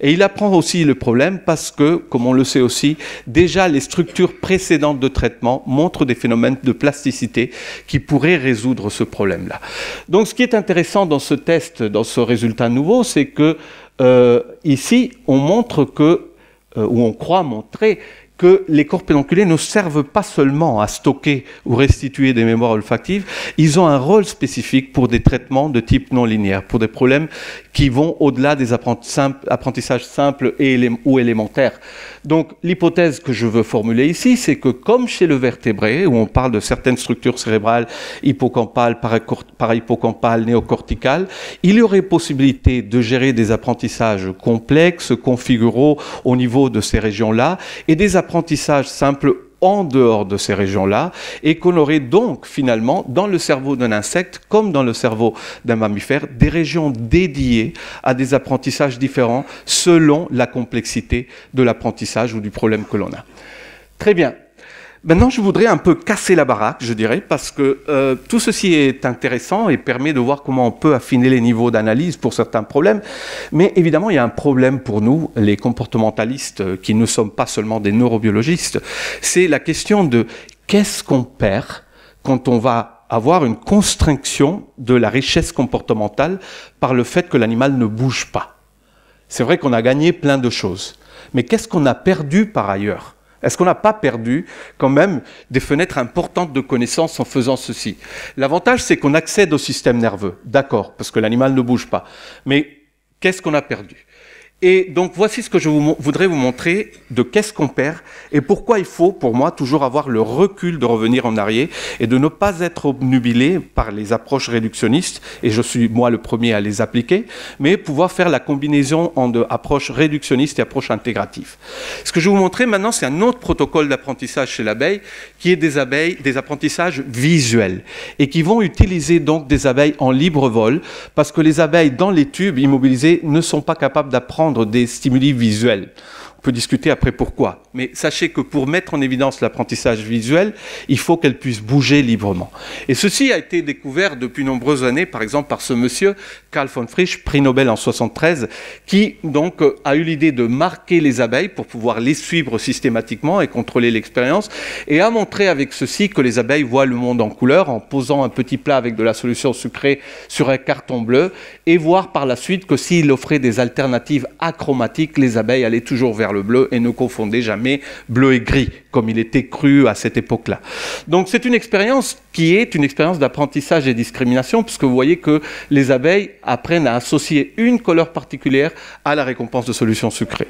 Et il apprend aussi le problème parce que, comme on le sait aussi, déjà les structures précédentes de traitement montrent des phénomènes de plasticité qui pourraient résoudre ce problème-là. Donc ce qui est intéressant dans ce test, dans ce résultat nouveau, c'est que euh, ici, on montre que, euh, ou on croit montrer que les corps pédonculés ne servent pas seulement à stocker ou restituer des mémoires olfactives, ils ont un rôle spécifique pour des traitements de type non linéaire, pour des problèmes qui vont au-delà des apprentissages simples et ou élémentaires. Donc l'hypothèse que je veux formuler ici, c'est que comme chez le vertébré, où on parle de certaines structures cérébrales, hippocampales, parahippocampales, néocorticales, il y aurait possibilité de gérer des apprentissages complexes, configuraux au niveau de ces régions-là, et des apprentissage simple en dehors de ces régions-là, et qu'on aurait donc finalement dans le cerveau d'un insecte, comme dans le cerveau d'un mammifère, des régions dédiées à des apprentissages différents selon la complexité de l'apprentissage ou du problème que l'on a. Très bien. Maintenant, je voudrais un peu casser la baraque, je dirais, parce que euh, tout ceci est intéressant et permet de voir comment on peut affiner les niveaux d'analyse pour certains problèmes. Mais évidemment, il y a un problème pour nous, les comportementalistes, euh, qui ne sommes pas seulement des neurobiologistes. C'est la question de qu'est-ce qu'on perd quand on va avoir une constriction de la richesse comportementale par le fait que l'animal ne bouge pas. C'est vrai qu'on a gagné plein de choses. Mais qu'est-ce qu'on a perdu par ailleurs est-ce qu'on n'a pas perdu quand même des fenêtres importantes de connaissances en faisant ceci? L'avantage, c'est qu'on accède au système nerveux, d'accord, parce que l'animal ne bouge pas. Mais qu'est-ce qu'on a perdu? Et donc voici ce que je voudrais vous montrer de qu'est-ce qu'on perd et pourquoi il faut pour moi toujours avoir le recul de revenir en arrière et de ne pas être obnubilé par les approches réductionnistes, et je suis moi le premier à les appliquer, mais pouvoir faire la combinaison entre approche réductionniste et approche intégrative. Ce que je vais vous montrer maintenant, c'est un autre protocole d'apprentissage chez l'abeille qui est des abeilles, des apprentissages visuels et qui vont utiliser donc des abeilles en libre vol parce que les abeilles dans les tubes immobilisés ne sont pas capables d'apprendre des stimuli visuels discuter après pourquoi. Mais sachez que pour mettre en évidence l'apprentissage visuel, il faut qu'elle puisse bouger librement. Et ceci a été découvert depuis nombreuses années, par exemple par ce monsieur, Karl von Frisch, prix Nobel en 73, qui donc a eu l'idée de marquer les abeilles pour pouvoir les suivre systématiquement et contrôler l'expérience, et a montré avec ceci que les abeilles voient le monde en couleur en posant un petit plat avec de la solution sucrée sur un carton bleu, et voir par la suite que s'il offrait des alternatives achromatiques, les abeilles allaient toujours vers le bleu et ne confondez jamais bleu et gris, comme il était cru à cette époque-là. Donc c'est une expérience qui est une expérience d'apprentissage et discrimination, puisque vous voyez que les abeilles apprennent à associer une couleur particulière à la récompense de solutions sucrées.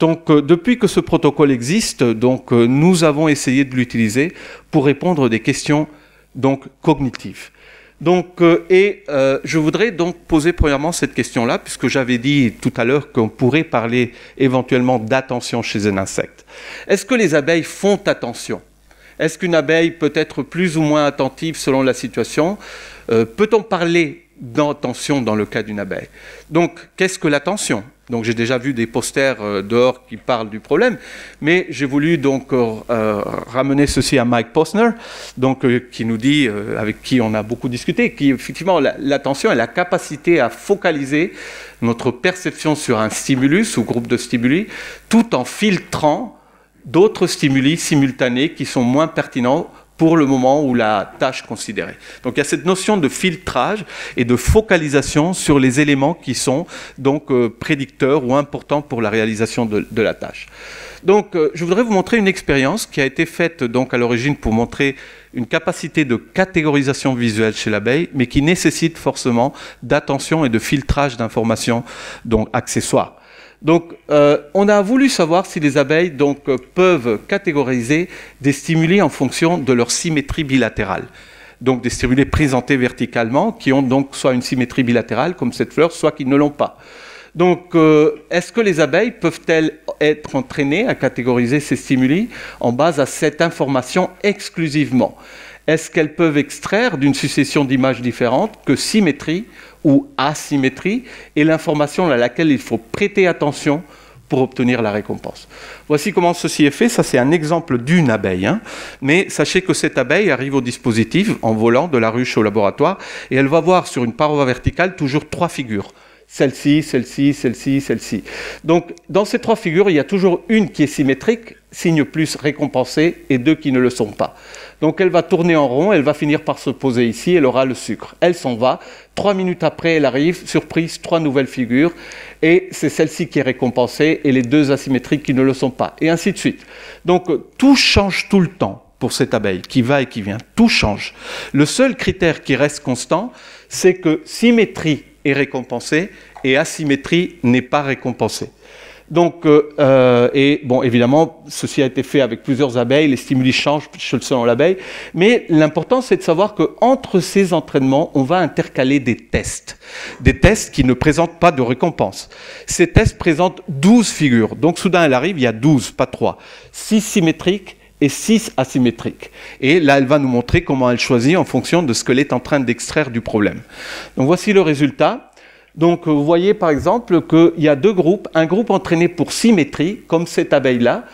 Donc euh, depuis que ce protocole existe, euh, nous avons essayé de l'utiliser pour répondre à des questions cognitives. Donc, euh, et euh, je voudrais donc poser premièrement cette question-là, puisque j'avais dit tout à l'heure qu'on pourrait parler éventuellement d'attention chez un insecte. Est-ce que les abeilles font attention? Est-ce qu'une abeille peut être plus ou moins attentive selon la situation? Euh, Peut-on parler d'attention dans le cas d'une abeille? Donc, qu'est-ce que l'attention? Donc j'ai déjà vu des posters euh, dehors qui parlent du problème, mais j'ai voulu donc euh, euh, ramener ceci à Mike Posner, donc qui nous dit, avec qui on a beaucoup discuté, qui effectivement l'attention et la capacité à focaliser notre perception sur un stimulus ou groupe de stimuli, tout en filtrant d'autres stimuli simultanés qui sont moins pertinents pour le moment où la tâche considérée. Donc il y a cette notion de filtrage et de focalisation sur les éléments qui sont donc euh, prédicteurs ou importants pour la réalisation de, la tâche. Donc euh, je voudrais vous montrer une expérience qui a été faite donc à l'origine pour montrer une capacité de catégorisation visuelle chez l'abeille, mais qui nécessite forcément d'attention et de filtrage d'informations donc accessoires. Donc, euh, on a voulu savoir si les abeilles donc, euh, peuvent catégoriser des stimuli en fonction de leur symétrie bilatérale. Donc, des stimuli présentés verticalement qui ont donc soit une symétrie bilatérale, comme cette fleur, soit qui ne l'ont pas. Donc, euh, est-ce que les abeilles peuvent-elles être entraînées à catégoriser ces stimuli en base à cette information exclusivement? Est-ce qu'elles peuvent extraire d'une succession d'images différentes que symétrie ou asymétrie est l'information à laquelle il faut prêter attention pour obtenir la récompense? Voici comment ceci est fait. Ça, c'est un exemple d'une abeille. Hein. Mais sachez que cette abeille arrive au dispositif en volant de la ruche au laboratoire et elle va voir sur une paroi verticale toujours trois figures. Celle-ci, celle-ci, celle-ci, celle-ci. Donc, dans ces trois figures, il y a toujours une qui est symétrique, signe plus récompensé, et deux qui ne le sont pas. Donc elle va tourner en rond, elle va finir par se poser ici, elle aura le sucre. Elle s'en va. Trois minutes après, elle arrive, surprise, trois nouvelles figures. Et c'est celle-ci qui est récompensée et les deux asymétriques qui ne le sont pas. Et ainsi de suite. Donc tout change tout le temps pour cette abeille qui va et qui vient. Tout change. Le seul critère qui reste constant, c'est que symétrie est récompensée et asymétrie n'est pas récompensée. Donc, euh, euh, et bon, évidemment, ceci a été fait avec plusieurs abeilles, les stimuli changent selon l'abeille, mais l'important c'est de savoir qu'entre ces entraînements, on va intercaler des tests, des tests qui ne présentent pas de récompense. Ces tests présentent 12 figures, donc soudain elle arrive, il y a 12, pas 3, 6 symétriques et 6 asymétriques. Et là, elle va nous montrer comment elle choisit en fonction de ce qu'elle est en train d'extraire du problème. Donc voici le résultat. Donc vous voyez par exemple qu'il y a deux groupes, un groupe entraîné pour symétrie, comme cette abeille-là,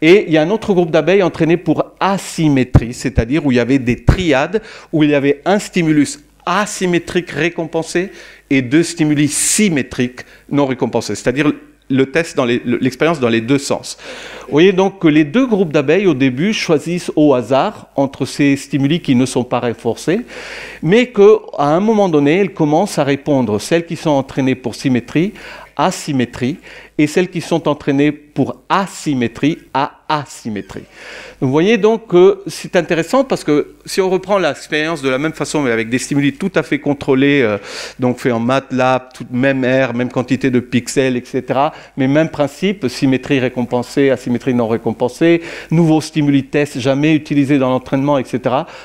et il y a un autre groupe d'abeilles entraîné pour asymétrie, c'est-à-dire où il y avait des triades, où il y avait un stimulus asymétrique récompensé et deux stimuli symétriques non récompensés, c'est-à-dire le test l'expérience dans les deux sens. Vous voyez donc que les deux groupes d'abeilles au début choisissent au hasard entre ces stimuli qui ne sont pas renforcés, mais qu'à un moment donné, elles commencent à répondre, celles qui sont entraînées pour symétrie, asymétrie, et celles qui sont entraînées pour asymétrie à asymétrie. Vous voyez donc que c'est intéressant parce que si on reprend l'expérience de la même façon, mais avec des stimuli tout à fait contrôlés, euh, donc fait en MATLAB, même aire, même quantité de pixels, etc., mais même principe, symétrie récompensée, asymétrie non récompensée, nouveaux stimuli test jamais utilisés dans l'entraînement, etc.,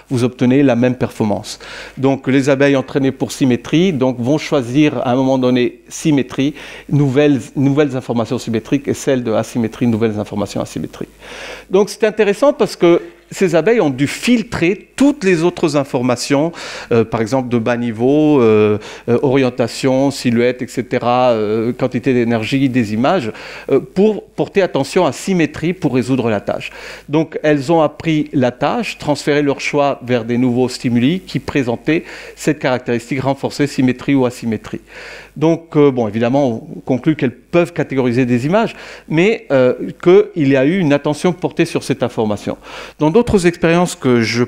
vous obtenez la même performance. Donc les abeilles entraînées pour symétrie donc, vont choisir à un moment donné symétrie, nouvelles, nouvelles informations symétriques, et celles de asymétrie, nouvelles informations asymétriques. Donc c'est intéressant parce que ces abeilles ont dû filtrer toutes les autres informations, euh, par exemple de bas niveau, euh, euh, orientation, silhouette, etc., quantité d'énergie, des images, pour porter attention à symétrie pour résoudre la tâche. Donc elles ont appris la tâche, transféré leur choix vers des nouveaux stimuli qui présentaient cette caractéristique renforcée, symétrie ou asymétrie. Donc, bon, évidemment, on conclut qu'elles peuvent catégoriser des images, mais qu'il y a eu une attention portée sur cette information. Dans d'autres expériences que je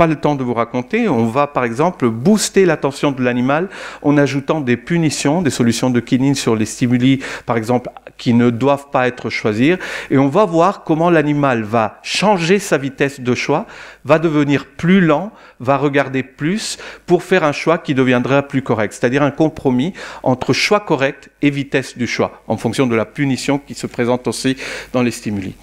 pas le temps de vous raconter. On va par exemple booster l'attention de l'animal en ajoutant des punitions, des solutions de quinine sur les stimuli, par exemple, qui ne doivent pas être choisis. Et on va voir comment l'animal va changer sa vitesse de choix, va devenir plus lent, va regarder plus pour faire un choix qui deviendra plus correct. C'est-à-dire un compromis entre choix correct et vitesse du choix, en fonction de la punition qui se présente aussi dans les stimuli.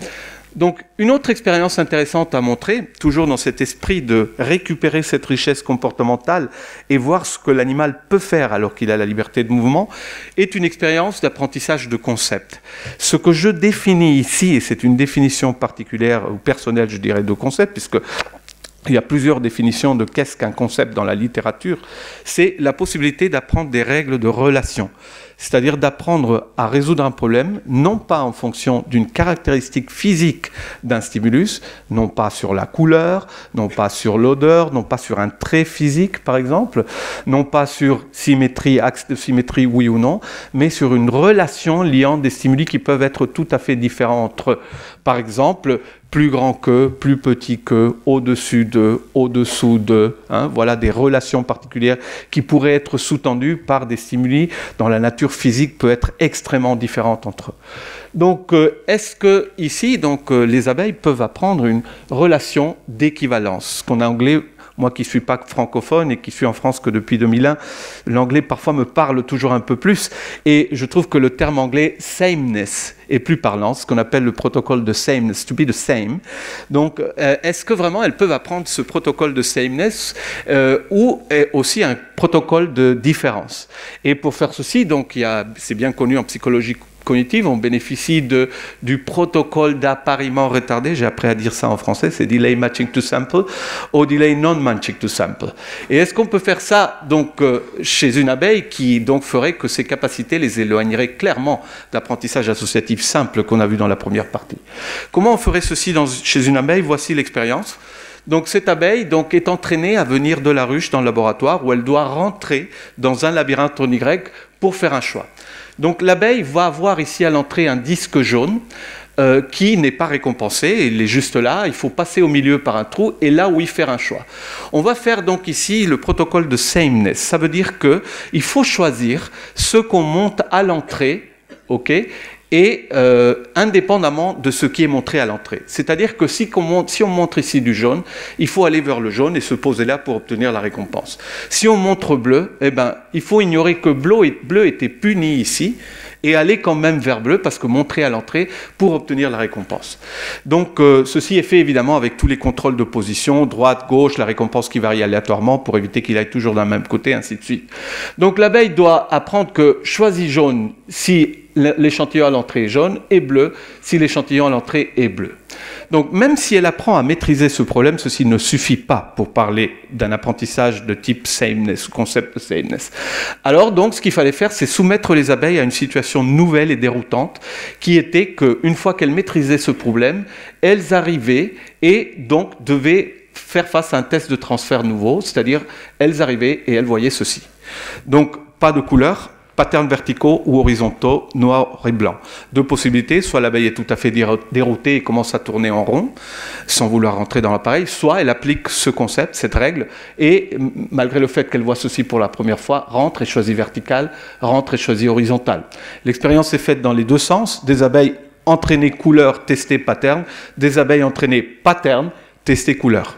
Donc, une autre expérience intéressante à montrer, toujours dans cet esprit de récupérer cette richesse comportementale et voir ce que l'animal peut faire alors qu'il a la liberté de mouvement, est une expérience d'apprentissage de concept. Ce que je définis ici, et c'est une définition particulière ou personnelle, je dirais, de concept, puisque il y a plusieurs définitions de qu'est-ce qu'un concept dans la littérature, c'est la possibilité d'apprendre des règles de relation c'est-à-dire d'apprendre à résoudre un problème, non pas en fonction d'une caractéristique physique d'un stimulus, non pas sur la couleur, non pas sur l'odeur, non pas sur un trait physique par exemple, non pas sur symétrie, axe de symétrie oui ou non, mais sur une relation liant des stimuli qui peuvent être tout à fait différents entre eux. Par exemple, plus grand que, plus petit que, au-dessus de, au-dessous de. Hein, voilà des relations particulières qui pourraient être sous-tendues par des stimuli dont la nature physique peut être extrêmement différente entre eux. Donc, euh, est-ce que ici, donc, euh, les abeilles peuvent apprendre une relation d'équivalence, qu'on a anglais moi qui suis pas francophone et qui suis en France que depuis 2001, l'anglais parfois me parle toujours un peu plus. Et je trouve que le terme anglais sameness est plus parlant, ce qu'on appelle le protocole de sameness, to be the same. Donc, euh, est-ce que vraiment elles peuvent apprendre ce protocole de sameness euh, ou aussi un protocole de différence? Et pour faire ceci, donc, c'est bien connu en psychologie cognitive, on bénéficie du protocole d'appariement retardé, j'ai appris à dire ça en français, c'est delay matching to sample, ou delay non matching to sample. Et est-ce qu'on peut faire ça donc euh, chez une abeille qui donc ferait que ses capacités les éloignerait clairement d'apprentissage associatif simple qu'on a vu dans la première partie? Comment on ferait ceci chez une abeille? Voici l'expérience. Donc cette abeille donc, est entraînée à venir de la ruche dans le laboratoire où elle doit rentrer dans un labyrinthe en Y pour faire un choix. Donc l'abeille va avoir ici à l'entrée un disque jaune euh, qui n'est pas récompensé, il est juste là, il faut passer au milieu par un trou et là où il faire un choix. On va faire donc ici le protocole de sameness, ça veut dire qu'il faut choisir ce qu'on monte à l'entrée, ok, et euh, indépendamment de ce qui est montré à l'entrée. C'est-à-dire que si on, montre, si on, montre, ici du jaune, il faut aller vers le jaune et se poser là pour obtenir la récompense. Si on montre bleu, eh ben, il faut ignorer que bleu, bleu était puni ici et aller quand même vers bleu parce que montrer à l'entrée pour obtenir la récompense. Donc euh, ceci est fait évidemment avec tous les contrôles de position, droite, gauche, la récompense qui varie aléatoirement pour éviter qu'il aille toujours d'un même côté, ainsi de suite. Donc l'abeille doit apprendre que choisis jaune si l'échantillon à l'entrée est jaune et bleu si l'échantillon à l'entrée est bleu. Donc même si elle apprend à maîtriser ce problème, ceci ne suffit pas pour parler d'un apprentissage de type sameness, concept de sameness. Alors donc ce qu'il fallait faire, c'est soumettre les abeilles à une situation nouvelle et déroutante, qui était qu'une fois qu'elles maîtrisaient ce problème, elles arrivaient et donc devaient faire face à un test de transfert nouveau, c'est-à-dire elles arrivaient et elles voyaient ceci. Donc pas de couleur, patterns verticaux ou horizontaux, noir et blanc. Deux possibilités, soit l'abeille est tout à fait déroutée et commence à tourner en rond sans vouloir rentrer dans l'appareil, soit elle applique ce concept, cette règle, et malgré le fait qu'elle voit ceci pour la première fois, rentre et choisit vertical, rentre et choisit horizontal. L'expérience est faite dans les deux sens, des abeilles entraînées couleur, testées pattern, des abeilles entraînées pattern, testées couleur.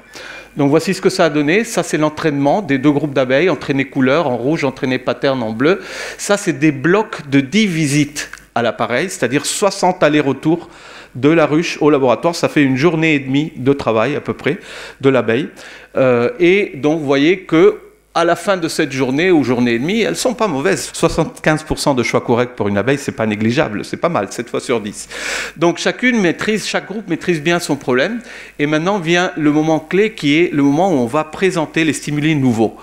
Donc voici ce que ça a donné. Ça, c'est l'entraînement des deux groupes d'abeilles, entraînées couleur en rouge, entraînées pattern en bleu. Ça, c'est des blocs de 10 visites à l'appareil, c'est-à-dire 60 allers-retours de la ruche au laboratoire. Ça fait une journée et demie de travail à peu près de l'abeille. Euh, et donc vous voyez que à la fin de cette journée ou journée et demie, elles sont pas mauvaises. 75% de choix corrects pour une abeille, c'est pas négligeable, c'est pas mal, 7 fois sur 10. Donc chacune maîtrise, chaque groupe maîtrise bien son problème. Et maintenant vient le moment clé qui est le moment où on va présenter les stimuli nouveaux.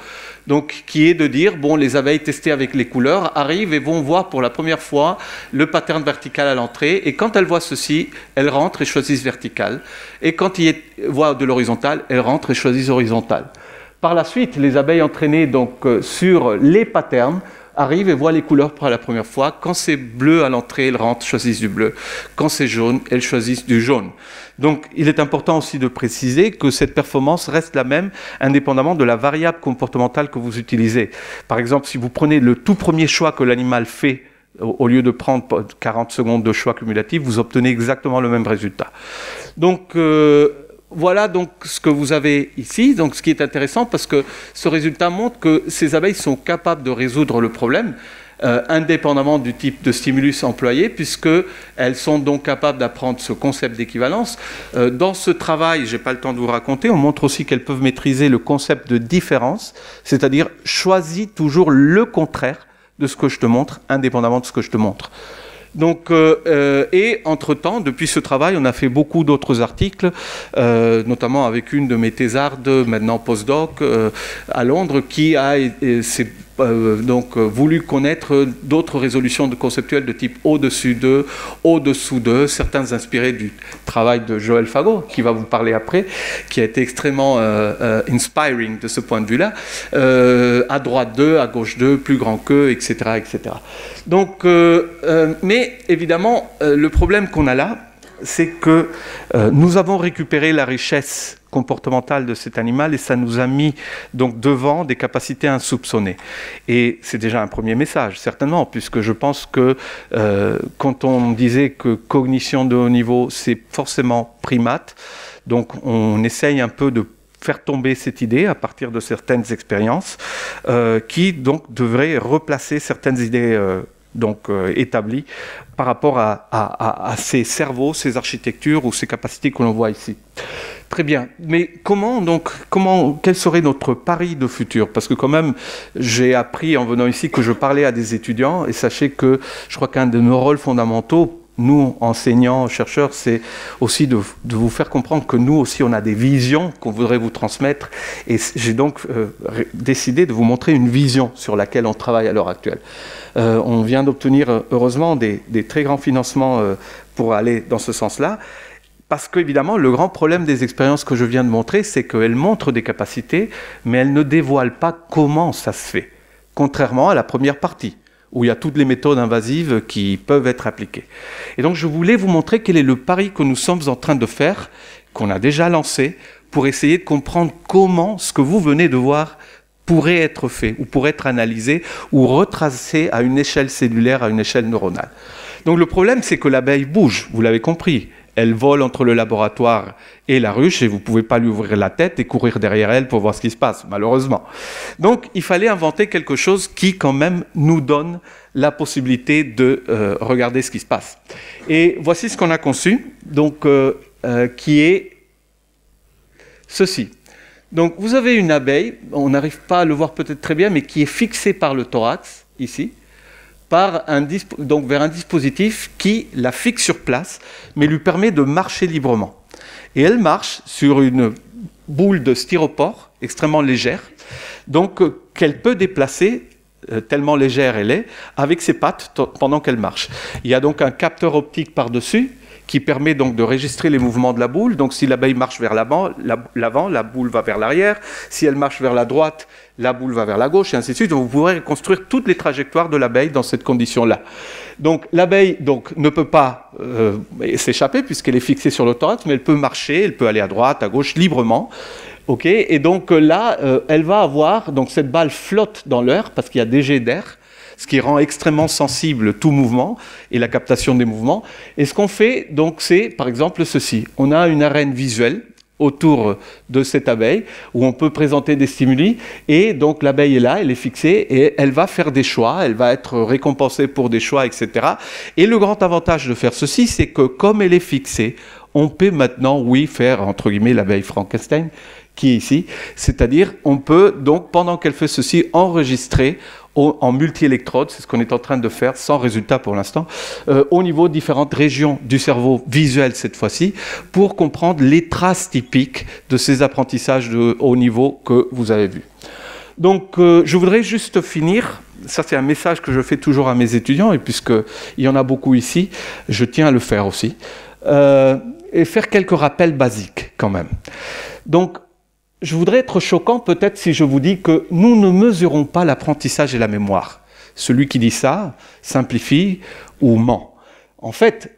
Donc, qui est de dire, bon, les abeilles testées avec les couleurs arrivent et vont voir pour la première fois le pattern vertical à l'entrée. Et quand elles voient ceci, elles rentrent et choisissent vertical. Et quand ils voient de l'horizontal, elles rentrent et choisissent horizontal. Par la suite, les abeilles entraînées donc, euh, sur les patterns arrivent et voient les couleurs pour la première fois. Quand c'est bleu à l'entrée, elles rentrent, choisissent du bleu. Quand c'est jaune, elles choisissent du jaune. Donc il est important aussi de préciser que cette performance reste la même indépendamment de la variable comportementale que vous utilisez. Par exemple, si vous prenez le tout premier choix que l'animal fait, au lieu de prendre 40 secondes de choix cumulatif, vous obtenez exactement le même résultat. Donc euh, voilà donc ce que vous avez ici. Donc ce qui est intéressant parce que ce résultat montre que ces abeilles sont capables de résoudre le problème. Euh, indépendamment du type de stimulus employé, puisqu'elles sont donc capables d'apprendre ce concept d'équivalence. Euh, dans ce travail, je n'ai pas le temps de vous raconter, on montre aussi qu'elles peuvent maîtriser le concept de différence, c'est-à-dire choisis toujours le contraire de ce que je te montre, indépendamment de ce que je te montre. Donc, euh, et entre-temps, depuis ce travail, on a fait beaucoup d'autres articles, notamment avec une de mes thésardes, maintenant postdoc, à Londres, qui a, euh, donc euh, voulu connaître d'autres résolutions de conceptuelles de type au-dessus de, au-dessous de, certains inspirés du travail de Joël Fagot, qui va vous parler après, qui a été extrêmement euh, inspiring de ce point de vue-là, à droite d'eux, à gauche d'eux, plus grand qu'eux, etc., etc. Donc, mais évidemment, le problème qu'on a là, c'est que nous avons récupéré la richesse comportementale de cet animal et ça nous a mis donc devant des capacités insoupçonnées. Et c'est déjà un premier message, certainement, puisque je pense que euh, quand on disait que cognition de haut niveau, c'est forcément primate, donc on essaye un peu de faire tomber cette idée à partir de certaines expériences euh, qui donc devraient replacer certaines idées euh, donc établies par rapport à, ces cerveaux, ces architectures ou ces capacités que l'on voit ici. Très bien. Mais comment donc, comment, quel serait notre pari de futur? Parce que quand même, j'ai appris en venant ici que je parlais à des étudiants et sachez que je crois qu'un de nos rôles fondamentaux nous, enseignants, chercheurs, c'est aussi de, vous faire comprendre que nous aussi, on a des visions qu'on voudrait vous transmettre. Et j'ai donc euh, décidé de vous montrer une vision sur laquelle on travaille à l'heure actuelle. Euh, on vient d'obtenir, heureusement, des, très grands financements euh, pour aller dans ce sens-là. Parce qu'évidemment, le grand problème des expériences que je viens de montrer, c'est qu'elles montrent des capacités, mais elles ne dévoilent pas comment ça se fait, contrairement à la première partie, où il y a toutes les méthodes invasives qui peuvent être appliquées. Et donc, je voulais vous montrer quel est le pari que nous sommes en train de faire, qu'on a déjà lancé, pour essayer de comprendre comment ce que vous venez de voir pourrait être fait, ou pourrait être analysé, ou retracé à une échelle cellulaire, à une échelle neuronale. Donc le problème, c'est que l'abeille bouge, vous l'avez compris elle vole entre le laboratoire et la ruche et vous pouvez pas lui ouvrir la tête et courir derrière elle pour voir ce qui se passe, malheureusement. Donc il fallait inventer quelque chose qui quand même nous donne la possibilité de euh, regarder ce qui se passe. Et voici ce qu'on a conçu, donc, euh, euh, qui est ceci. Donc vous avez une abeille, on n'arrive pas à le voir peut-être très bien, mais qui est fixée par le thorax, ici par donc vers un dispositif qui la fixe sur place, mais lui permet de marcher librement. Et elle marche sur une boule de styropore extrêmement légère, donc euh, qu'elle peut déplacer euh, tellement légère elle est, avec ses pattes pendant qu'elle marche. Il y a donc un capteur optique par-dessus qui permet donc de registrer les mouvements de la boule. Donc si l'abeille marche vers l'avant, la, boule va vers l'arrière. Si elle marche vers la droite, la boule va vers la gauche, et ainsi de suite. vous pourrez reconstruire toutes les trajectoires de l'abeille dans cette condition-là. Donc l'abeille donc, ne peut pas euh, s'échapper puisqu'elle est fixée sur le mais elle peut marcher, elle peut aller à droite, à gauche librement. ok? Et donc là, euh, elle va avoir, donc cette balle flotte dans l'air parce qu'il y a des jets d'air ce qui rend extrêmement sensible tout mouvement et la captation des mouvements. Et ce qu'on fait, donc, c'est par exemple ceci. On a une arène visuelle autour de cette abeille où on peut présenter des stimuli et donc l'abeille est là, elle est fixée et elle va faire des choix, elle va être récompensée pour des choix, etc. Et le grand avantage de faire ceci, c'est que comme elle est fixée, on peut maintenant, oui, faire entre guillemets l'abeille Frankenstein qui est ici, c'est-à-dire on peut donc pendant qu'elle fait ceci enregistrer en multi-électrode, c'est ce qu'on est en train de faire, sans résultat pour l'instant, euh, au niveau de différentes régions du cerveau visuel cette fois-ci, pour comprendre les traces typiques de ces apprentissages de haut niveau que vous avez vus. Donc, euh, je voudrais juste finir. Ça, c'est un message que je fais toujours à mes étudiants, et puisqu'il y en a beaucoup ici, je tiens à le faire aussi. Euh, et faire quelques rappels basiques quand même. Donc, je voudrais être choquant peut-être si je vous dis que nous ne mesurons pas l'apprentissage et la mémoire. Celui qui dit ça simplifie ou ment. En fait,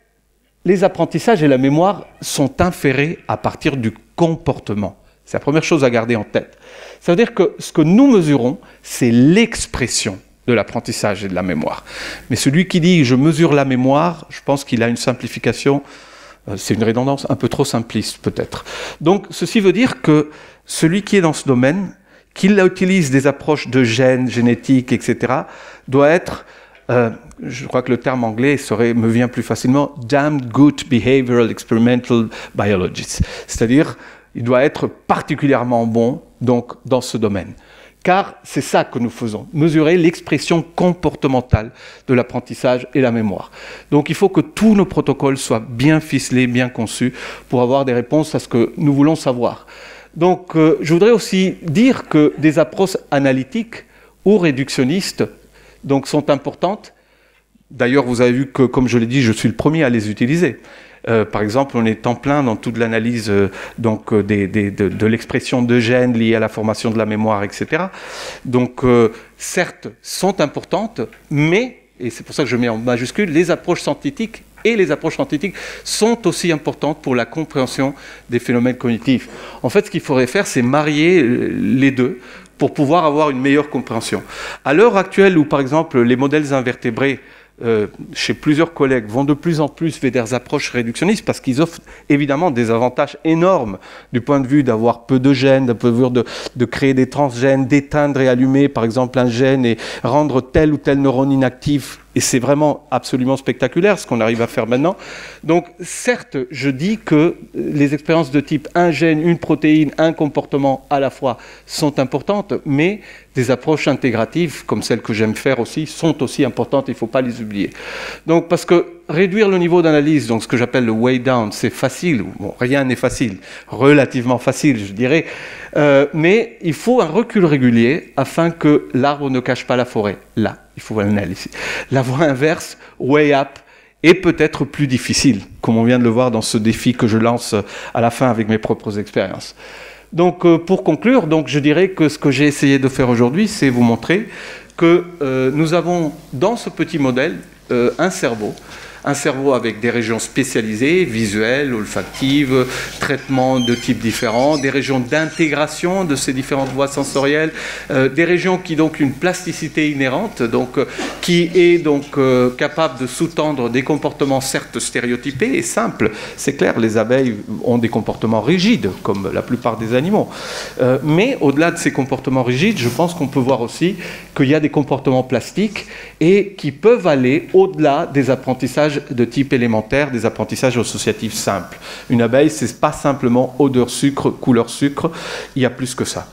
les apprentissages et la mémoire sont inférés à partir du comportement. C'est la première chose à garder en tête. Ça veut dire que ce que nous mesurons, c'est l'expression de l'apprentissage et de la mémoire. Mais celui qui dit je mesure la mémoire, je pense qu'il a une simplification, c'est une redondance un peu trop simpliste peut-être. Donc ceci veut dire que celui qui est dans ce domaine, qu'il utilise des approches de gènes, génétiques, etc., doit être, euh, je crois que le terme anglais me vient plus facilement, damn good behavioral experimental biologist. C'est-à-dire, il doit être particulièrement bon donc dans ce domaine. Car c'est ça que nous faisons, mesurer l'expression comportementale de l'apprentissage et la mémoire. Donc il faut que tous nos protocoles soient bien ficelés, bien conçus, pour avoir des réponses à ce que nous voulons savoir. Donc, euh, je voudrais aussi dire que des approches analytiques ou réductionnistes donc, sont importantes. D'ailleurs, vous avez vu que, comme je l'ai dit, je suis le premier à les utiliser. Euh, par exemple, on est en plein dans toute l'analyse euh, donc de, l'expression de gènes liés à la formation de la mémoire, etc. Donc, certes, sont importantes, mais, et c'est pour ça que je mets en majuscule, les approches scientifiques et les approches scientifiques sont aussi importantes pour la compréhension des phénomènes cognitifs. En fait, ce qu'il faudrait faire, c'est marier euh, les deux pour pouvoir avoir une meilleure compréhension. À l'heure actuelle où, par exemple, les modèles invertébrés euh, chez plusieurs collègues vont de plus en plus vers des approches réductionnistes parce qu'ils offrent évidemment des avantages énormes du point de vue d'avoir peu de gènes, de, de, de créer des transgènes, d'éteindre et allumer par exemple un gène et rendre tel ou tel neurone inactif et c'est vraiment absolument spectaculaire ce qu'on arrive à faire maintenant. Donc certes, je dis que les expériences de type un gène, une protéine, un comportement à la fois sont importantes, mais des approches intégratives, comme celles que j'aime faire aussi, sont aussi importantes, il ne faut pas les oublier. Donc parce que réduire le niveau d'analyse, donc ce que j'appelle le way down, c'est facile, bon, rien n'est facile, relativement facile, je dirais, euh, mais il faut un recul régulier afin que l'arbre ne cache pas la forêt. Là, il faut l'analyser. La voie inverse, way up, est peut-être plus difficile, comme on vient de le voir dans ce défi que je lance à la fin avec mes propres expériences. Donc, euh, pour conclure, donc, je dirais que ce que j'ai essayé de faire aujourd'hui, c'est vous montrer que euh, nous avons dans ce petit modèle un cerveau un cerveau avec des régions spécialisées, visuelles, olfactives, traitements de types différents, des régions d'intégration de ces différentes voies sensorielles, euh, des régions qui donc une plasticité inhérente, donc euh, qui est donc euh, capable de sous-tendre des comportements certes stéréotypés et simples. C'est clair, les abeilles ont des comportements rigides, comme la plupart des animaux. mais au-delà de ces comportements rigides, je pense qu'on peut voir aussi qu'il y a des comportements plastiques et qui peuvent aller au-delà des apprentissages de type élémentaire, des apprentissages associatifs simples. Une abeille, ce n'est pas simplement odeur sucre, couleur sucre, il y a plus que ça.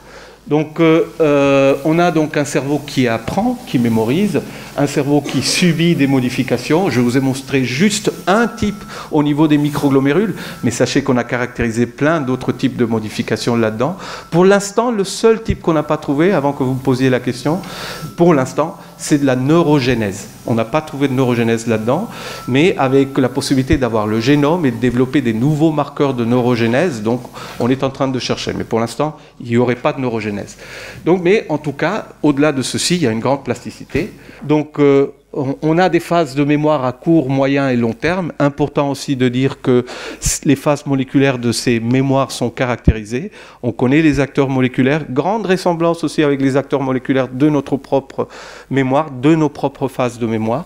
Donc euh, euh, on a donc un cerveau qui apprend, qui mémorise, un cerveau qui subit des modifications. Je vous ai montré juste un type au niveau des microglomérules, mais sachez qu'on a caractérisé plein d'autres types de modifications là-dedans. Pour l'instant, le seul type qu'on n'a pas trouvé, avant que vous me posiez la question, pour l'instant, c'est de la neurogénèse. On n'a pas trouvé de neurogénèse là-dedans, mais avec la possibilité d'avoir le génome et de développer des nouveaux marqueurs de neurogénèse, donc on est en train de chercher. Mais pour l'instant, il n'y aurait pas de neurogénèse. Donc, mais en tout cas, au-delà de ceci, il y a une grande plasticité. Donc, euh, on a des phases de mémoire à court, moyen et long terme. Important aussi de dire que les phases moléculaires de ces mémoires sont caractérisées. On connaît les acteurs moléculaires. Grande ressemblance aussi avec les acteurs moléculaires de notre propre mémoire, de nos propres phases de mémoire.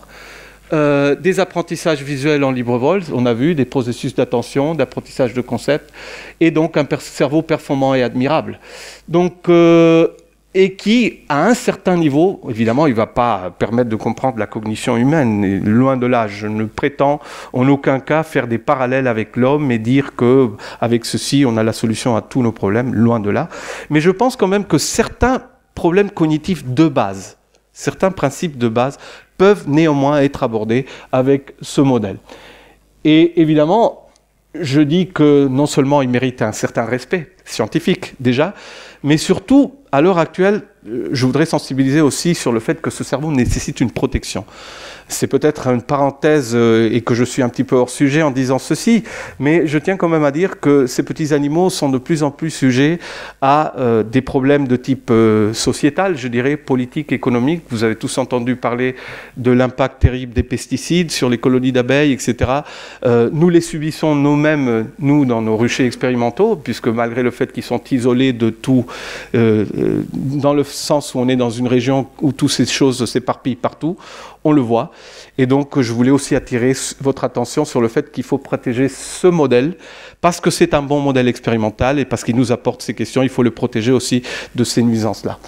Euh, des apprentissages visuels en libre vol, on a vu, des processus d'attention, d'apprentissage de concepts, et donc un cerveau performant et admirable. Donc, euh, et qui, à un certain niveau, évidemment, il ne va pas permettre de comprendre la cognition humaine. loin de là, je ne prétends en aucun cas faire des parallèles avec l'homme et dire que avec ceci, on a la solution à tous nos problèmes. Loin de là. Mais je pense quand même que certains problèmes cognitifs de base, certains principes de base peuvent néanmoins être abordés avec ce modèle. Et évidemment, je dis que non seulement il mérite un certain respect scientifique déjà, mais surtout, à l'heure actuelle, euh, je voudrais sensibiliser aussi sur le fait que ce cerveau nécessite une protection. C'est peut-être une parenthèse euh, et que je suis un petit peu hors sujet en disant ceci, mais je tiens quand même à dire que ces petits animaux sont de plus en plus sujets à euh, des problèmes de type euh, sociétal, je dirais, politique, économique. Vous avez tous entendu parler de l'impact terrible des pesticides sur les colonies d'abeilles, etc. nous les subissons nous-mêmes, nous, dans nos ruchers expérimentaux, puisque malgré le fait qu'ils sont isolés de tout, dans le sens où on est dans une région où toutes ces choses s'éparpillent partout, on le voit. Et donc, je voulais aussi attirer votre attention sur le fait qu'il faut protéger ce modèle, parce que c'est un bon modèle expérimental et parce qu'il nous apporte ces questions, il faut le protéger aussi de ces nuisances-là.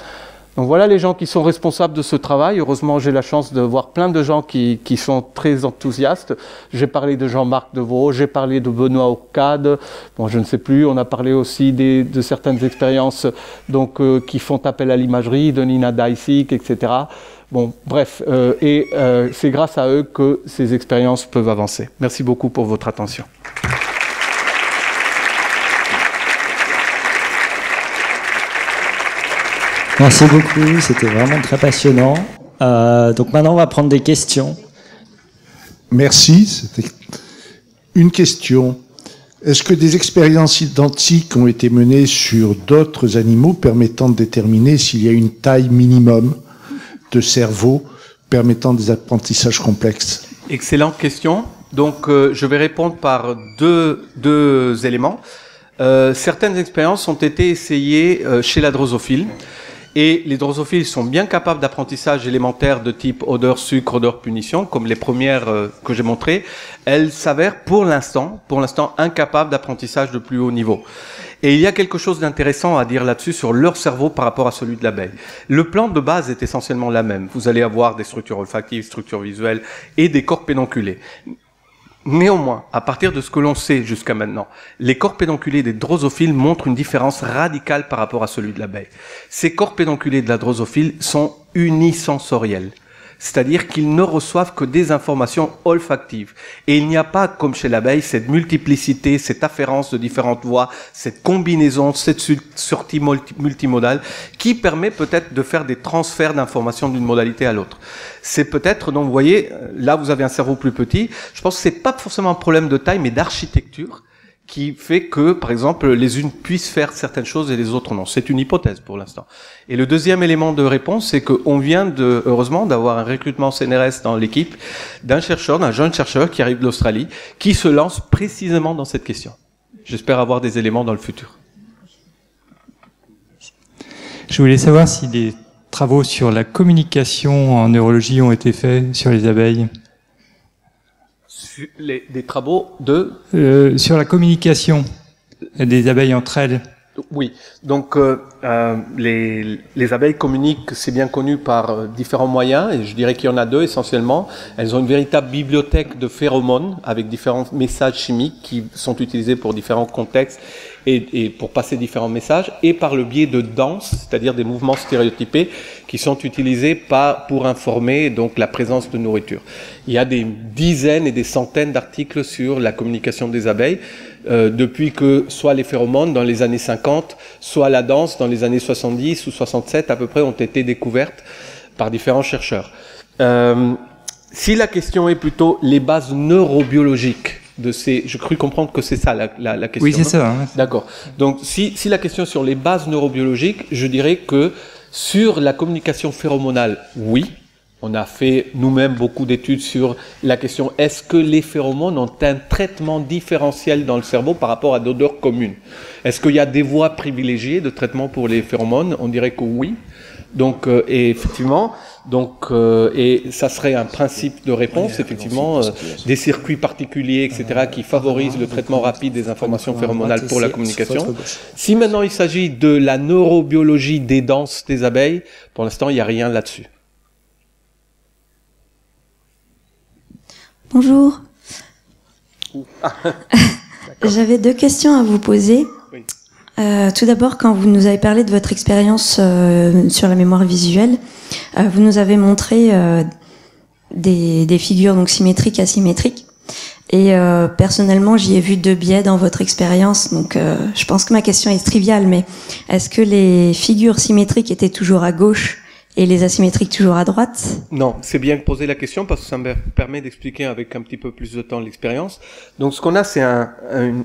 Donc voilà les gens qui sont responsables de ce travail. Heureusement, j'ai la chance de voir plein de gens qui, sont très enthousiastes. J'ai parlé de Jean-Marc Deveau, j'ai parlé de Benoît Ocade. Bon, je ne sais plus. On a parlé aussi de certaines expériences donc, euh, qui font appel à l'imagerie, de Nina Daisik, etc. Bon, bref, euh, et euh, c'est grâce à eux que ces expériences peuvent avancer. Merci beaucoup pour votre attention. Merci beaucoup, c'était vraiment très passionnant. Euh, donc maintenant, on va prendre des questions. Merci, c'était une question. Est-ce que des expériences identiques ont été menées sur d'autres animaux permettant de déterminer s'il y a une taille minimum? De cerveau permettant des apprentissages complexes Excellente question. Donc, euh, je vais répondre par deux, deux éléments. Euh, certaines expériences ont été essayées euh, chez la drosophile. Et les drosophiles sont bien capables d'apprentissage élémentaire de type odeur, sucre, odeur, punition, comme les premières que j'ai montrées. Elles s'avèrent pour l'instant, pour l'instant, incapables d'apprentissage de plus haut niveau. Et il y a quelque chose d'intéressant à dire là-dessus sur leur cerveau par rapport à celui de l'abeille. Le plan de base est essentiellement la même. Vous allez avoir des structures olfactives, structures visuelles et des corps pédonculés. Néanmoins, à partir de ce que l'on sait jusqu'à maintenant, les corps pédonculés des drosophiles montrent une différence radicale par rapport à celui de l'abeille. Ces corps pédonculés de la drosophile sont unisensoriels c'est-à-dire qu'ils ne reçoivent que des informations olfactives. Et il n'y a pas, comme chez l'abeille, cette multiplicité, cette afférence de différentes voix, cette combinaison, cette sortie multimodale, qui permet peut-être de faire des transferts d'informations d'une modalité à l'autre. C'est peut-être, donc vous voyez, là vous avez un cerveau plus petit, je pense que c'est pas forcément un problème de taille, mais d'architecture qui fait que, par exemple, les unes puissent faire certaines choses et les autres non. C'est une hypothèse pour l'instant. Et le deuxième élément de réponse, c'est qu'on vient de, heureusement, d'avoir un recrutement CNRS dans l'équipe d'un chercheur, d'un jeune chercheur qui arrive d'Australie, qui se lance précisément dans cette question. J'espère avoir des éléments dans le futur. Je voulais savoir si des travaux sur la communication en neurologie ont été faits sur les abeilles des travaux de euh, Sur la communication des abeilles entre elles. Oui, donc euh, euh, les, les, abeilles communiquent, c'est bien connu par différents moyens, et je dirais qu'il y en a deux essentiellement. Elles ont une véritable bibliothèque de phéromones avec différents messages chimiques qui sont utilisés pour différents contextes et, et, pour passer différents messages, et par le biais de danse, c'est-à-dire des mouvements stéréotypés qui sont utilisés par, pour informer donc la présence de nourriture. Il y a des dizaines et des centaines d'articles sur la communication des abeilles, euh, depuis que soit les phéromones dans les années 50, soit la danse dans les années 70 ou 67 à peu près ont été découvertes par différents chercheurs. Euh, si la question est plutôt les bases neurobiologiques de ces. Je crus comprendre que c'est ça la, la, question. Oui, c'est ça. Hein. D'accord. Donc, si, si la question sur les bases neurobiologiques, je dirais que sur la communication phéromonale, oui. On a fait nous-mêmes beaucoup d'études sur la question est-ce que les phéromones ont un traitement différentiel dans le cerveau par rapport à d'odeurs communes? Est-ce qu'il y a des voies privilégiées de traitement pour les phéromones? On dirait que oui. Donc, euh, et effectivement, donc, euh, et ça serait un principe de réponse, effectivement, euh, des circuits particuliers, etc., qui favorisent le traitement rapide des informations phéromonales pour la communication. Si maintenant il s'agit de la neurobiologie des danses des abeilles, pour l'instant, il n'y a rien là-dessus. Bonjour. J'avais deux questions à vous poser. Euh, tout d'abord, quand vous nous avez parlé de votre expérience euh, sur la mémoire visuelle, euh, vous nous avez montré des, des, figures donc symétriques, asymétriques. Et personnellement, j'y ai vu deux biais dans votre expérience. Donc, je pense que ma question est triviale, mais est-ce que les figures symétriques étaient toujours à gauche et les asymétriques toujours à droite Non, c'est bien de poser la question parce que ça me permet d'expliquer avec un petit peu plus de temps l'expérience. Donc ce qu'on a, c'est un,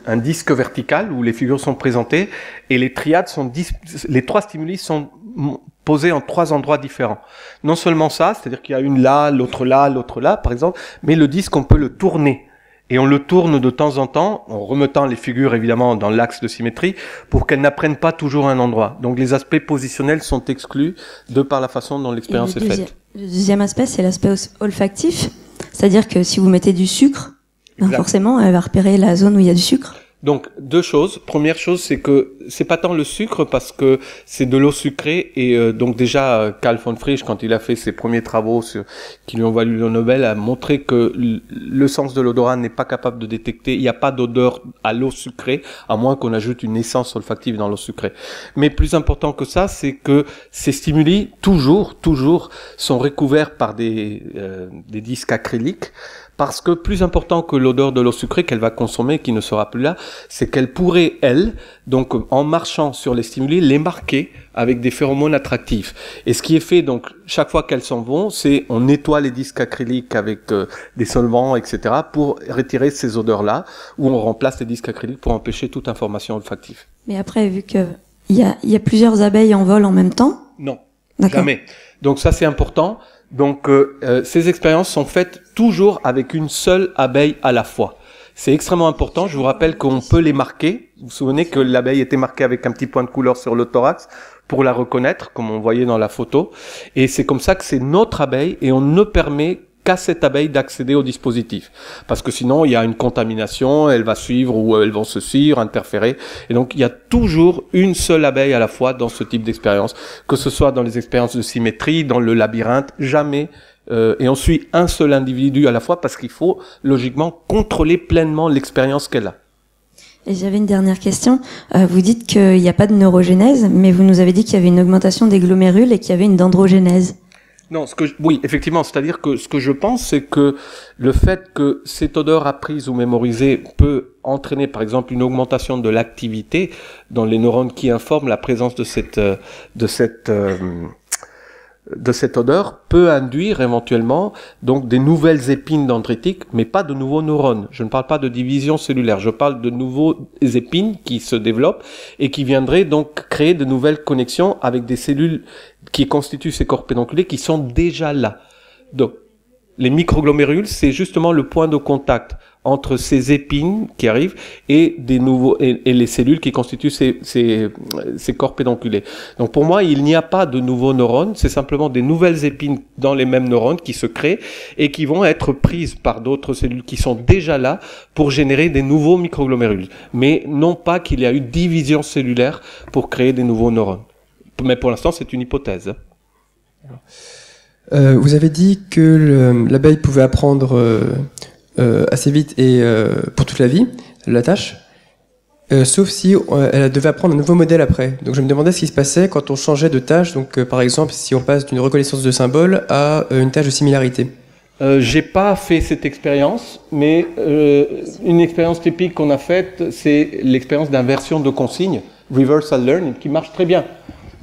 un, disque vertical où les figures sont présentées et les triades sont les trois stimuli sont posés en trois endroits différents. Non seulement ça, c'est-à-dire qu'il y a une là, l'autre là, l'autre là, par exemple, mais le disque on peut le tourner et on le tourne de temps en temps, en remettant les figures évidemment dans l'axe de symétrie, pour qu'elles n'apprennent pas toujours un endroit. Donc les aspects positionnels sont exclus de par la façon dont l'expérience est faite. Le deuxième aspect, c'est l'aspect olfactif, c'est-à-dire que si vous mettez du sucre, ben forcément, elle va repérer la zone où il y a du sucre. Donc deux choses. Première chose, c'est que c'est pas tant le sucre parce que c'est de l'eau sucrée et euh, donc déjà euh, Carl von Frisch quand il a fait ses premiers travaux sur, qui lui ont valu le Nobel a montré que le sens de l'odorat n'est pas capable de détecter. Il n'y a pas d'odeur à l'eau sucrée à moins qu'on ajoute une essence olfactive dans l'eau sucrée. Mais plus important que ça, c'est que ces stimuli toujours toujours sont recouverts par des euh, des disques acryliques parce que plus important que l'odeur de l'eau sucrée qu'elle va consommer, qui ne sera plus là, c'est qu'elle pourrait, elle, donc en marchant sur les stimuli, les marquer avec des phéromones attractifs. Et ce qui est fait, donc, chaque fois qu'elles s'en vont, c'est on nettoie les disques acryliques avec euh, des solvants, etc., pour retirer ces odeurs-là, ou on remplace les disques acryliques pour empêcher toute information olfactive. Mais après, vu que il y a, y a plusieurs abeilles en vol en même temps? Non, jamais. Donc ça, c'est important. Donc euh, euh, ces expériences sont faites toujours avec une seule abeille à la fois. C'est extrêmement important. Je vous rappelle qu'on peut les marquer. Vous vous souvenez que l'abeille était marquée avec un petit point de couleur sur le thorax pour la reconnaître, comme on voyait dans la photo. Et c'est comme ça que c'est notre abeille et on ne permet qu'à cette abeille d'accéder au dispositif. Parce que sinon, il y a une contamination, elle va suivre ou elles vont se suivre, interférer. Et donc, il y a toujours une seule abeille à la fois dans ce type d'expérience, que ce soit dans les expériences de symétrie, dans le labyrinthe, jamais. Euh, et on suit un seul individu à la fois parce qu'il faut logiquement contrôler pleinement l'expérience qu'elle a. Et j'avais une dernière question. Euh, vous dites qu'il n'y a pas de neurogénèse, mais vous nous avez dit qu'il y avait une augmentation des glomérules et qu'il y avait une dendrogénèse. Non, ce que oui, effectivement, c'est-à-dire que ce que je pense, c'est que le fait que cette odeur apprise ou mémorisée peut entraîner, par exemple, une augmentation de l'activité dans les neurones qui informent la présence de cette euh, de cette euh, de cette odeur peut induire éventuellement donc des nouvelles épines dendritiques, mais pas de nouveaux neurones. Je ne parle pas de division cellulaire, je parle de nouveaux épines qui se développent et qui viendraient donc créer de nouvelles connexions avec des cellules qui constituent ces corps pédonculés qui sont déjà là. Donc, les microglomérules, c'est justement le point de contact entre ces épines qui arrivent et des nouveaux et, les cellules qui constituent ces, ces, corps pédonculés. Donc pour moi, il n'y a pas de nouveaux neurones, c'est simplement des nouvelles épines dans les mêmes neurones qui se créent et qui vont être prises par d'autres cellules qui sont déjà là pour générer des nouveaux microglomérules. Mais non pas qu'il y a eu division cellulaire pour créer des nouveaux neurones. Mais pour l'instant, c'est une hypothèse. Euh, vous avez dit que l'abeille pouvait apprendre euh, assez vite et euh, pour toute la vie, la tâche. Euh, sauf si elle devait apprendre un nouveau modèle après. Donc je me demandais ce qui se passait quand on changeait de tâche. Donc par exemple, si on passe d'une reconnaissance de symbole à une tâche de similarité. Euh, j'ai pas fait cette expérience, mais une expérience typique qu'on a faite, c'est l'expérience d'inversion de consignes, reversal learning, qui marche très bien.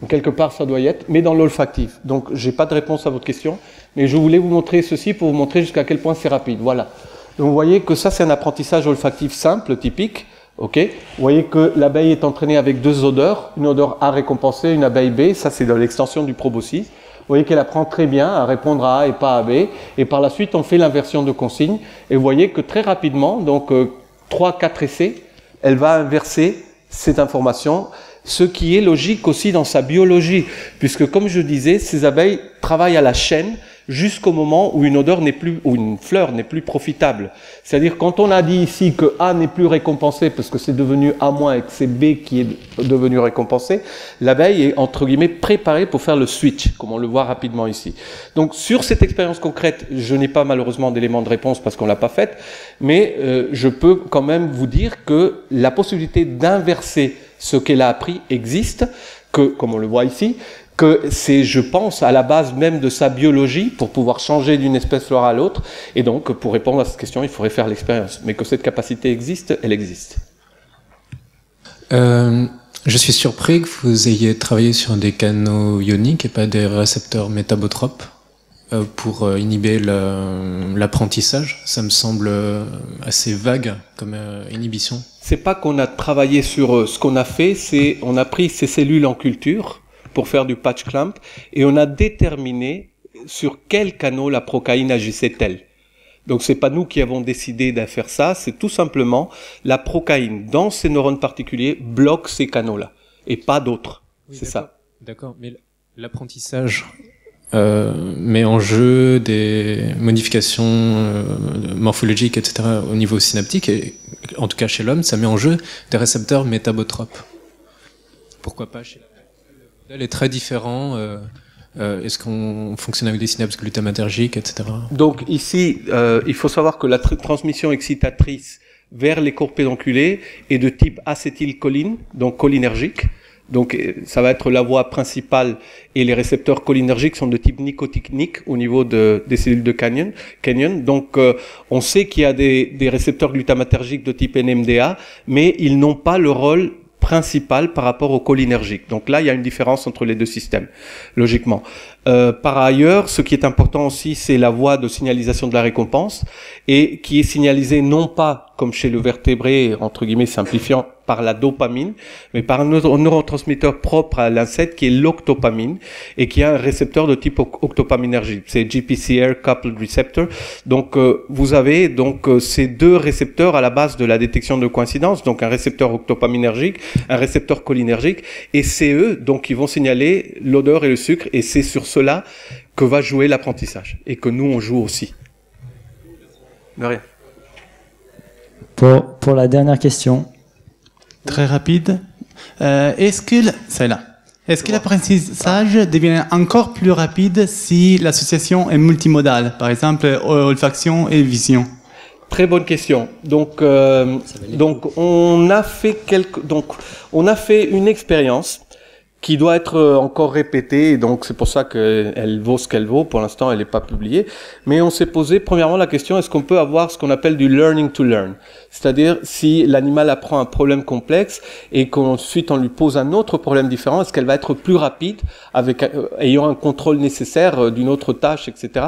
quelque part, ça doit y être, mais dans l'olfactif. Donc, j'ai pas de réponse à votre question, mais je voulais vous montrer ceci pour vous montrer jusqu'à quel point c'est rapide. Voilà. Donc vous voyez que ça c'est un apprentissage olfactif simple, typique. Ok, vous voyez que l'abeille est entraînée avec deux odeurs, une odeur A récompensée, une abeille B, ça c'est dans l'extension du proboscis. Vous voyez qu'elle apprend très bien à répondre à A et pas à B. Et par la suite, on fait l'inversion de consigne. Et vous voyez que très rapidement, donc euh, 3-4 essais, elle va inverser cette information, ce qui est logique aussi dans sa biologie, puisque comme je disais, ces abeilles travaillent à la chaîne jusqu'au moment où une odeur n'est plus, ou une fleur n'est plus profitable. C'est-à-dire quand on a dit ici que A n'est plus récompensé parce que c'est devenu A- et que c'est B qui est devenu récompensé, l'abeille est entre guillemets préparée pour faire le switch, comme on le voit rapidement ici. Donc sur cette expérience concrète, je n'ai pas malheureusement d'éléments de réponse parce qu'on l'a pas faite, mais euh, je peux quand même vous dire que la possibilité d'inverser ce qu'elle a appris existe, que comme on le voit ici, que c'est, je pense, à la base même de sa biologie pour pouvoir changer d'une espèce florale à l'autre. Et donc, pour répondre à cette question, il faudrait faire l'expérience. Mais que cette capacité existe, elle existe. Euh, je suis surpris que vous ayez travaillé sur des canaux ioniques et pas des récepteurs métabotropes euh, pour euh, inhiber la- l'apprentissage. Ça me semble assez vague comme inhibition. C'est pas qu'on a travaillé sur eux. Ce qu'on a fait, c'est on a pris ces cellules en culture pour faire du patch clamp et on a déterminé sur quel canal la procaïne agissait-elle. Donc c'est pas nous qui avons décidé de faire ça, c'est tout simplement la procaïne dans ces neurones particuliers bloque ces canaux-là et pas d'autres. c'est ça. D'accord, mais l'apprentissage euh, met en jeu des modifications euh, morphologiques, etc. au niveau synaptique, et en tout cas chez l'homme, ça met en jeu des récepteurs métabotropes. Pourquoi pas chez le modèle est très différent. euh, euh, Est-ce qu'on fonctionne avec des synapses glutamatergiques, etc. Donc ici, euh, il faut savoir que la tr- transmission excitatrice vers les corps pédonculés est de type acétylcholine, donc cholinergique. Donc euh, ça va être la voie principale et les récepteurs cholinergiques sont de type nicotinique au niveau de, des cellules de Canyon. Canyon. Donc euh, on sait qu'il y a des, des récepteurs glutamatergiques de type NMDA, mais ils n'ont pas le rôle principal par rapport au cholinergique. Donc là, il y a une différence entre les deux systèmes, logiquement. Euh, par ailleurs, ce qui est important aussi, c'est la voie de signalisation de la récompense, et qui est signalisée non pas, comme chez le vertébré, entre guillemets simplifiant, par la dopamine, mais par un neuro- neurotransmetteur propre à l'insecte qui est l'octopamine, et qui a un récepteur de type oc- octopaminergique. C'est GPCR coupled receptor. Donc, euh, vous avez donc euh, ces deux récepteurs à la base de la détection de coïncidence, donc un récepteur octopaminergique, un récepteur cholinergique, et c'est eux donc qui vont signaler l'odeur et le sucre, et c'est sur cela que va jouer l'apprentissage, et que nous on joue aussi. De rien. Pour, pour la dernière question, Très rapide. Euh, Est-ce que le- c'est là. Est-ce que l'apprentissage devient encore plus rapide si l'association est multimodale, par exemple euh, olfaction et vision? Très bonne question. Donc, euh, donc on a fait quelque, donc on a fait une expérience qui doit être euh, encore répétée. Et donc c'est pour ça qu'elle vaut ce qu'elle vaut. Pour l'instant, elle n'est pas publiée. Mais on s'est posé premièrement la question est-ce qu'on peut avoir ce qu'on appelle du learning to learn, c'est-à-dire si l'animal apprend un problème complexe et qu'ensuite on lui pose un autre problème différent, est-ce qu'elle va être plus rapide avec euh, ayant un contrôle nécessaire euh, d'une autre tâche, etc.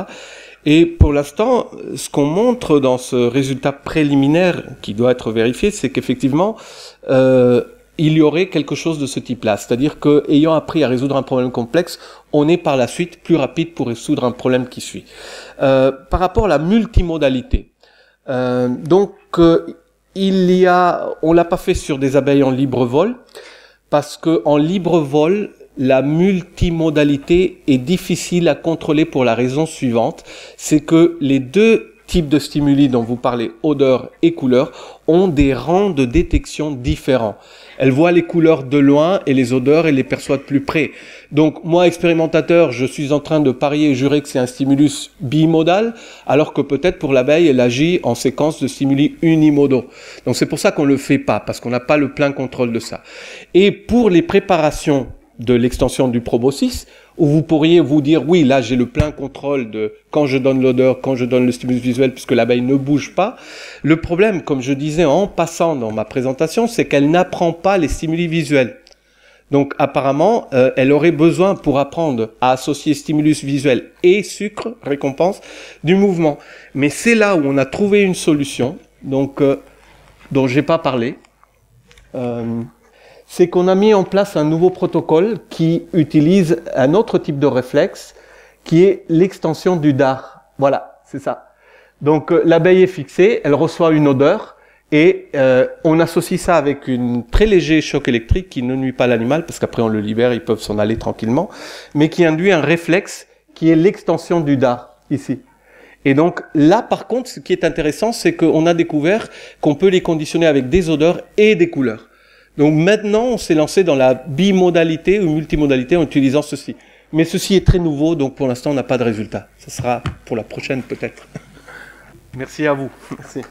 Et pour l'instant, ce qu'on montre dans ce résultat préliminaire qui doit être vérifié, c'est qu'effectivement, euh, il y aurait quelque chose de ce type-là. C'est-à-dire que, ayant appris à résoudre un problème complexe, on est par la suite plus rapide pour résoudre un problème qui suit. Euh, par rapport à la multimodalité, euh, donc euh, il y a, on l'a pas fait sur des abeilles en libre vol, parce que en libre vol, la multimodalité est difficile à contrôler pour la raison suivante, c'est que les deux types de stimuli dont vous parlez, odeur et couleur, ont des rangs de détection différents. Elle voit les couleurs de loin et les odeurs et les perçoit de plus près. Donc moi, expérimentateur, je suis en train de parier et jurer que c'est un stimulus bimodal, alors que peut-être pour l'abeille, elle agit en séquence de stimuli unimodaux. Donc c'est pour ça qu'on le fait pas, parce qu'on n'a pas le plein contrôle de ça. Et pour les préparations de l'extension du proboscis, où vous pourriez vous dire, oui, là j'ai le plein contrôle de quand je donne l'odeur, quand je donne le stimulus visuel, puisque l'abeille ne bouge pas. Le problème, comme je disais en passant dans ma présentation, c'est qu'elle n'apprend pas les stimuli visuels. Donc apparemment, euh, elle aurait besoin pour apprendre à associer stimulus visuel et sucre, récompense, du mouvement. Mais c'est là où on a trouvé une solution, donc euh, dont j'ai pas parlé. Euh, c'est qu'on a mis en place un nouveau protocole qui utilise un autre type de réflexe qui est l'extension du dard. Voilà, c'est ça. Donc euh, l'abeille est fixée, elle reçoit une odeur et euh, on associe ça avec une très léger choc électrique qui ne nuit pas l'animal parce qu'après on le libère, ils peuvent s'en aller tranquillement, mais qui induit un réflexe qui est l'extension du dard ici. Et donc là, par contre, ce qui est intéressant, c'est qu'on a découvert qu'on peut les conditionner avec des odeurs et des couleurs. Donc maintenant, on s'est lancé dans la bimodalité ou multimodalité en utilisant ceci. Mais ceci est très nouveau, donc pour l'instant, on n'a pas de résultat. Ce sera pour la prochaine peut-être. Merci à vous. Merci.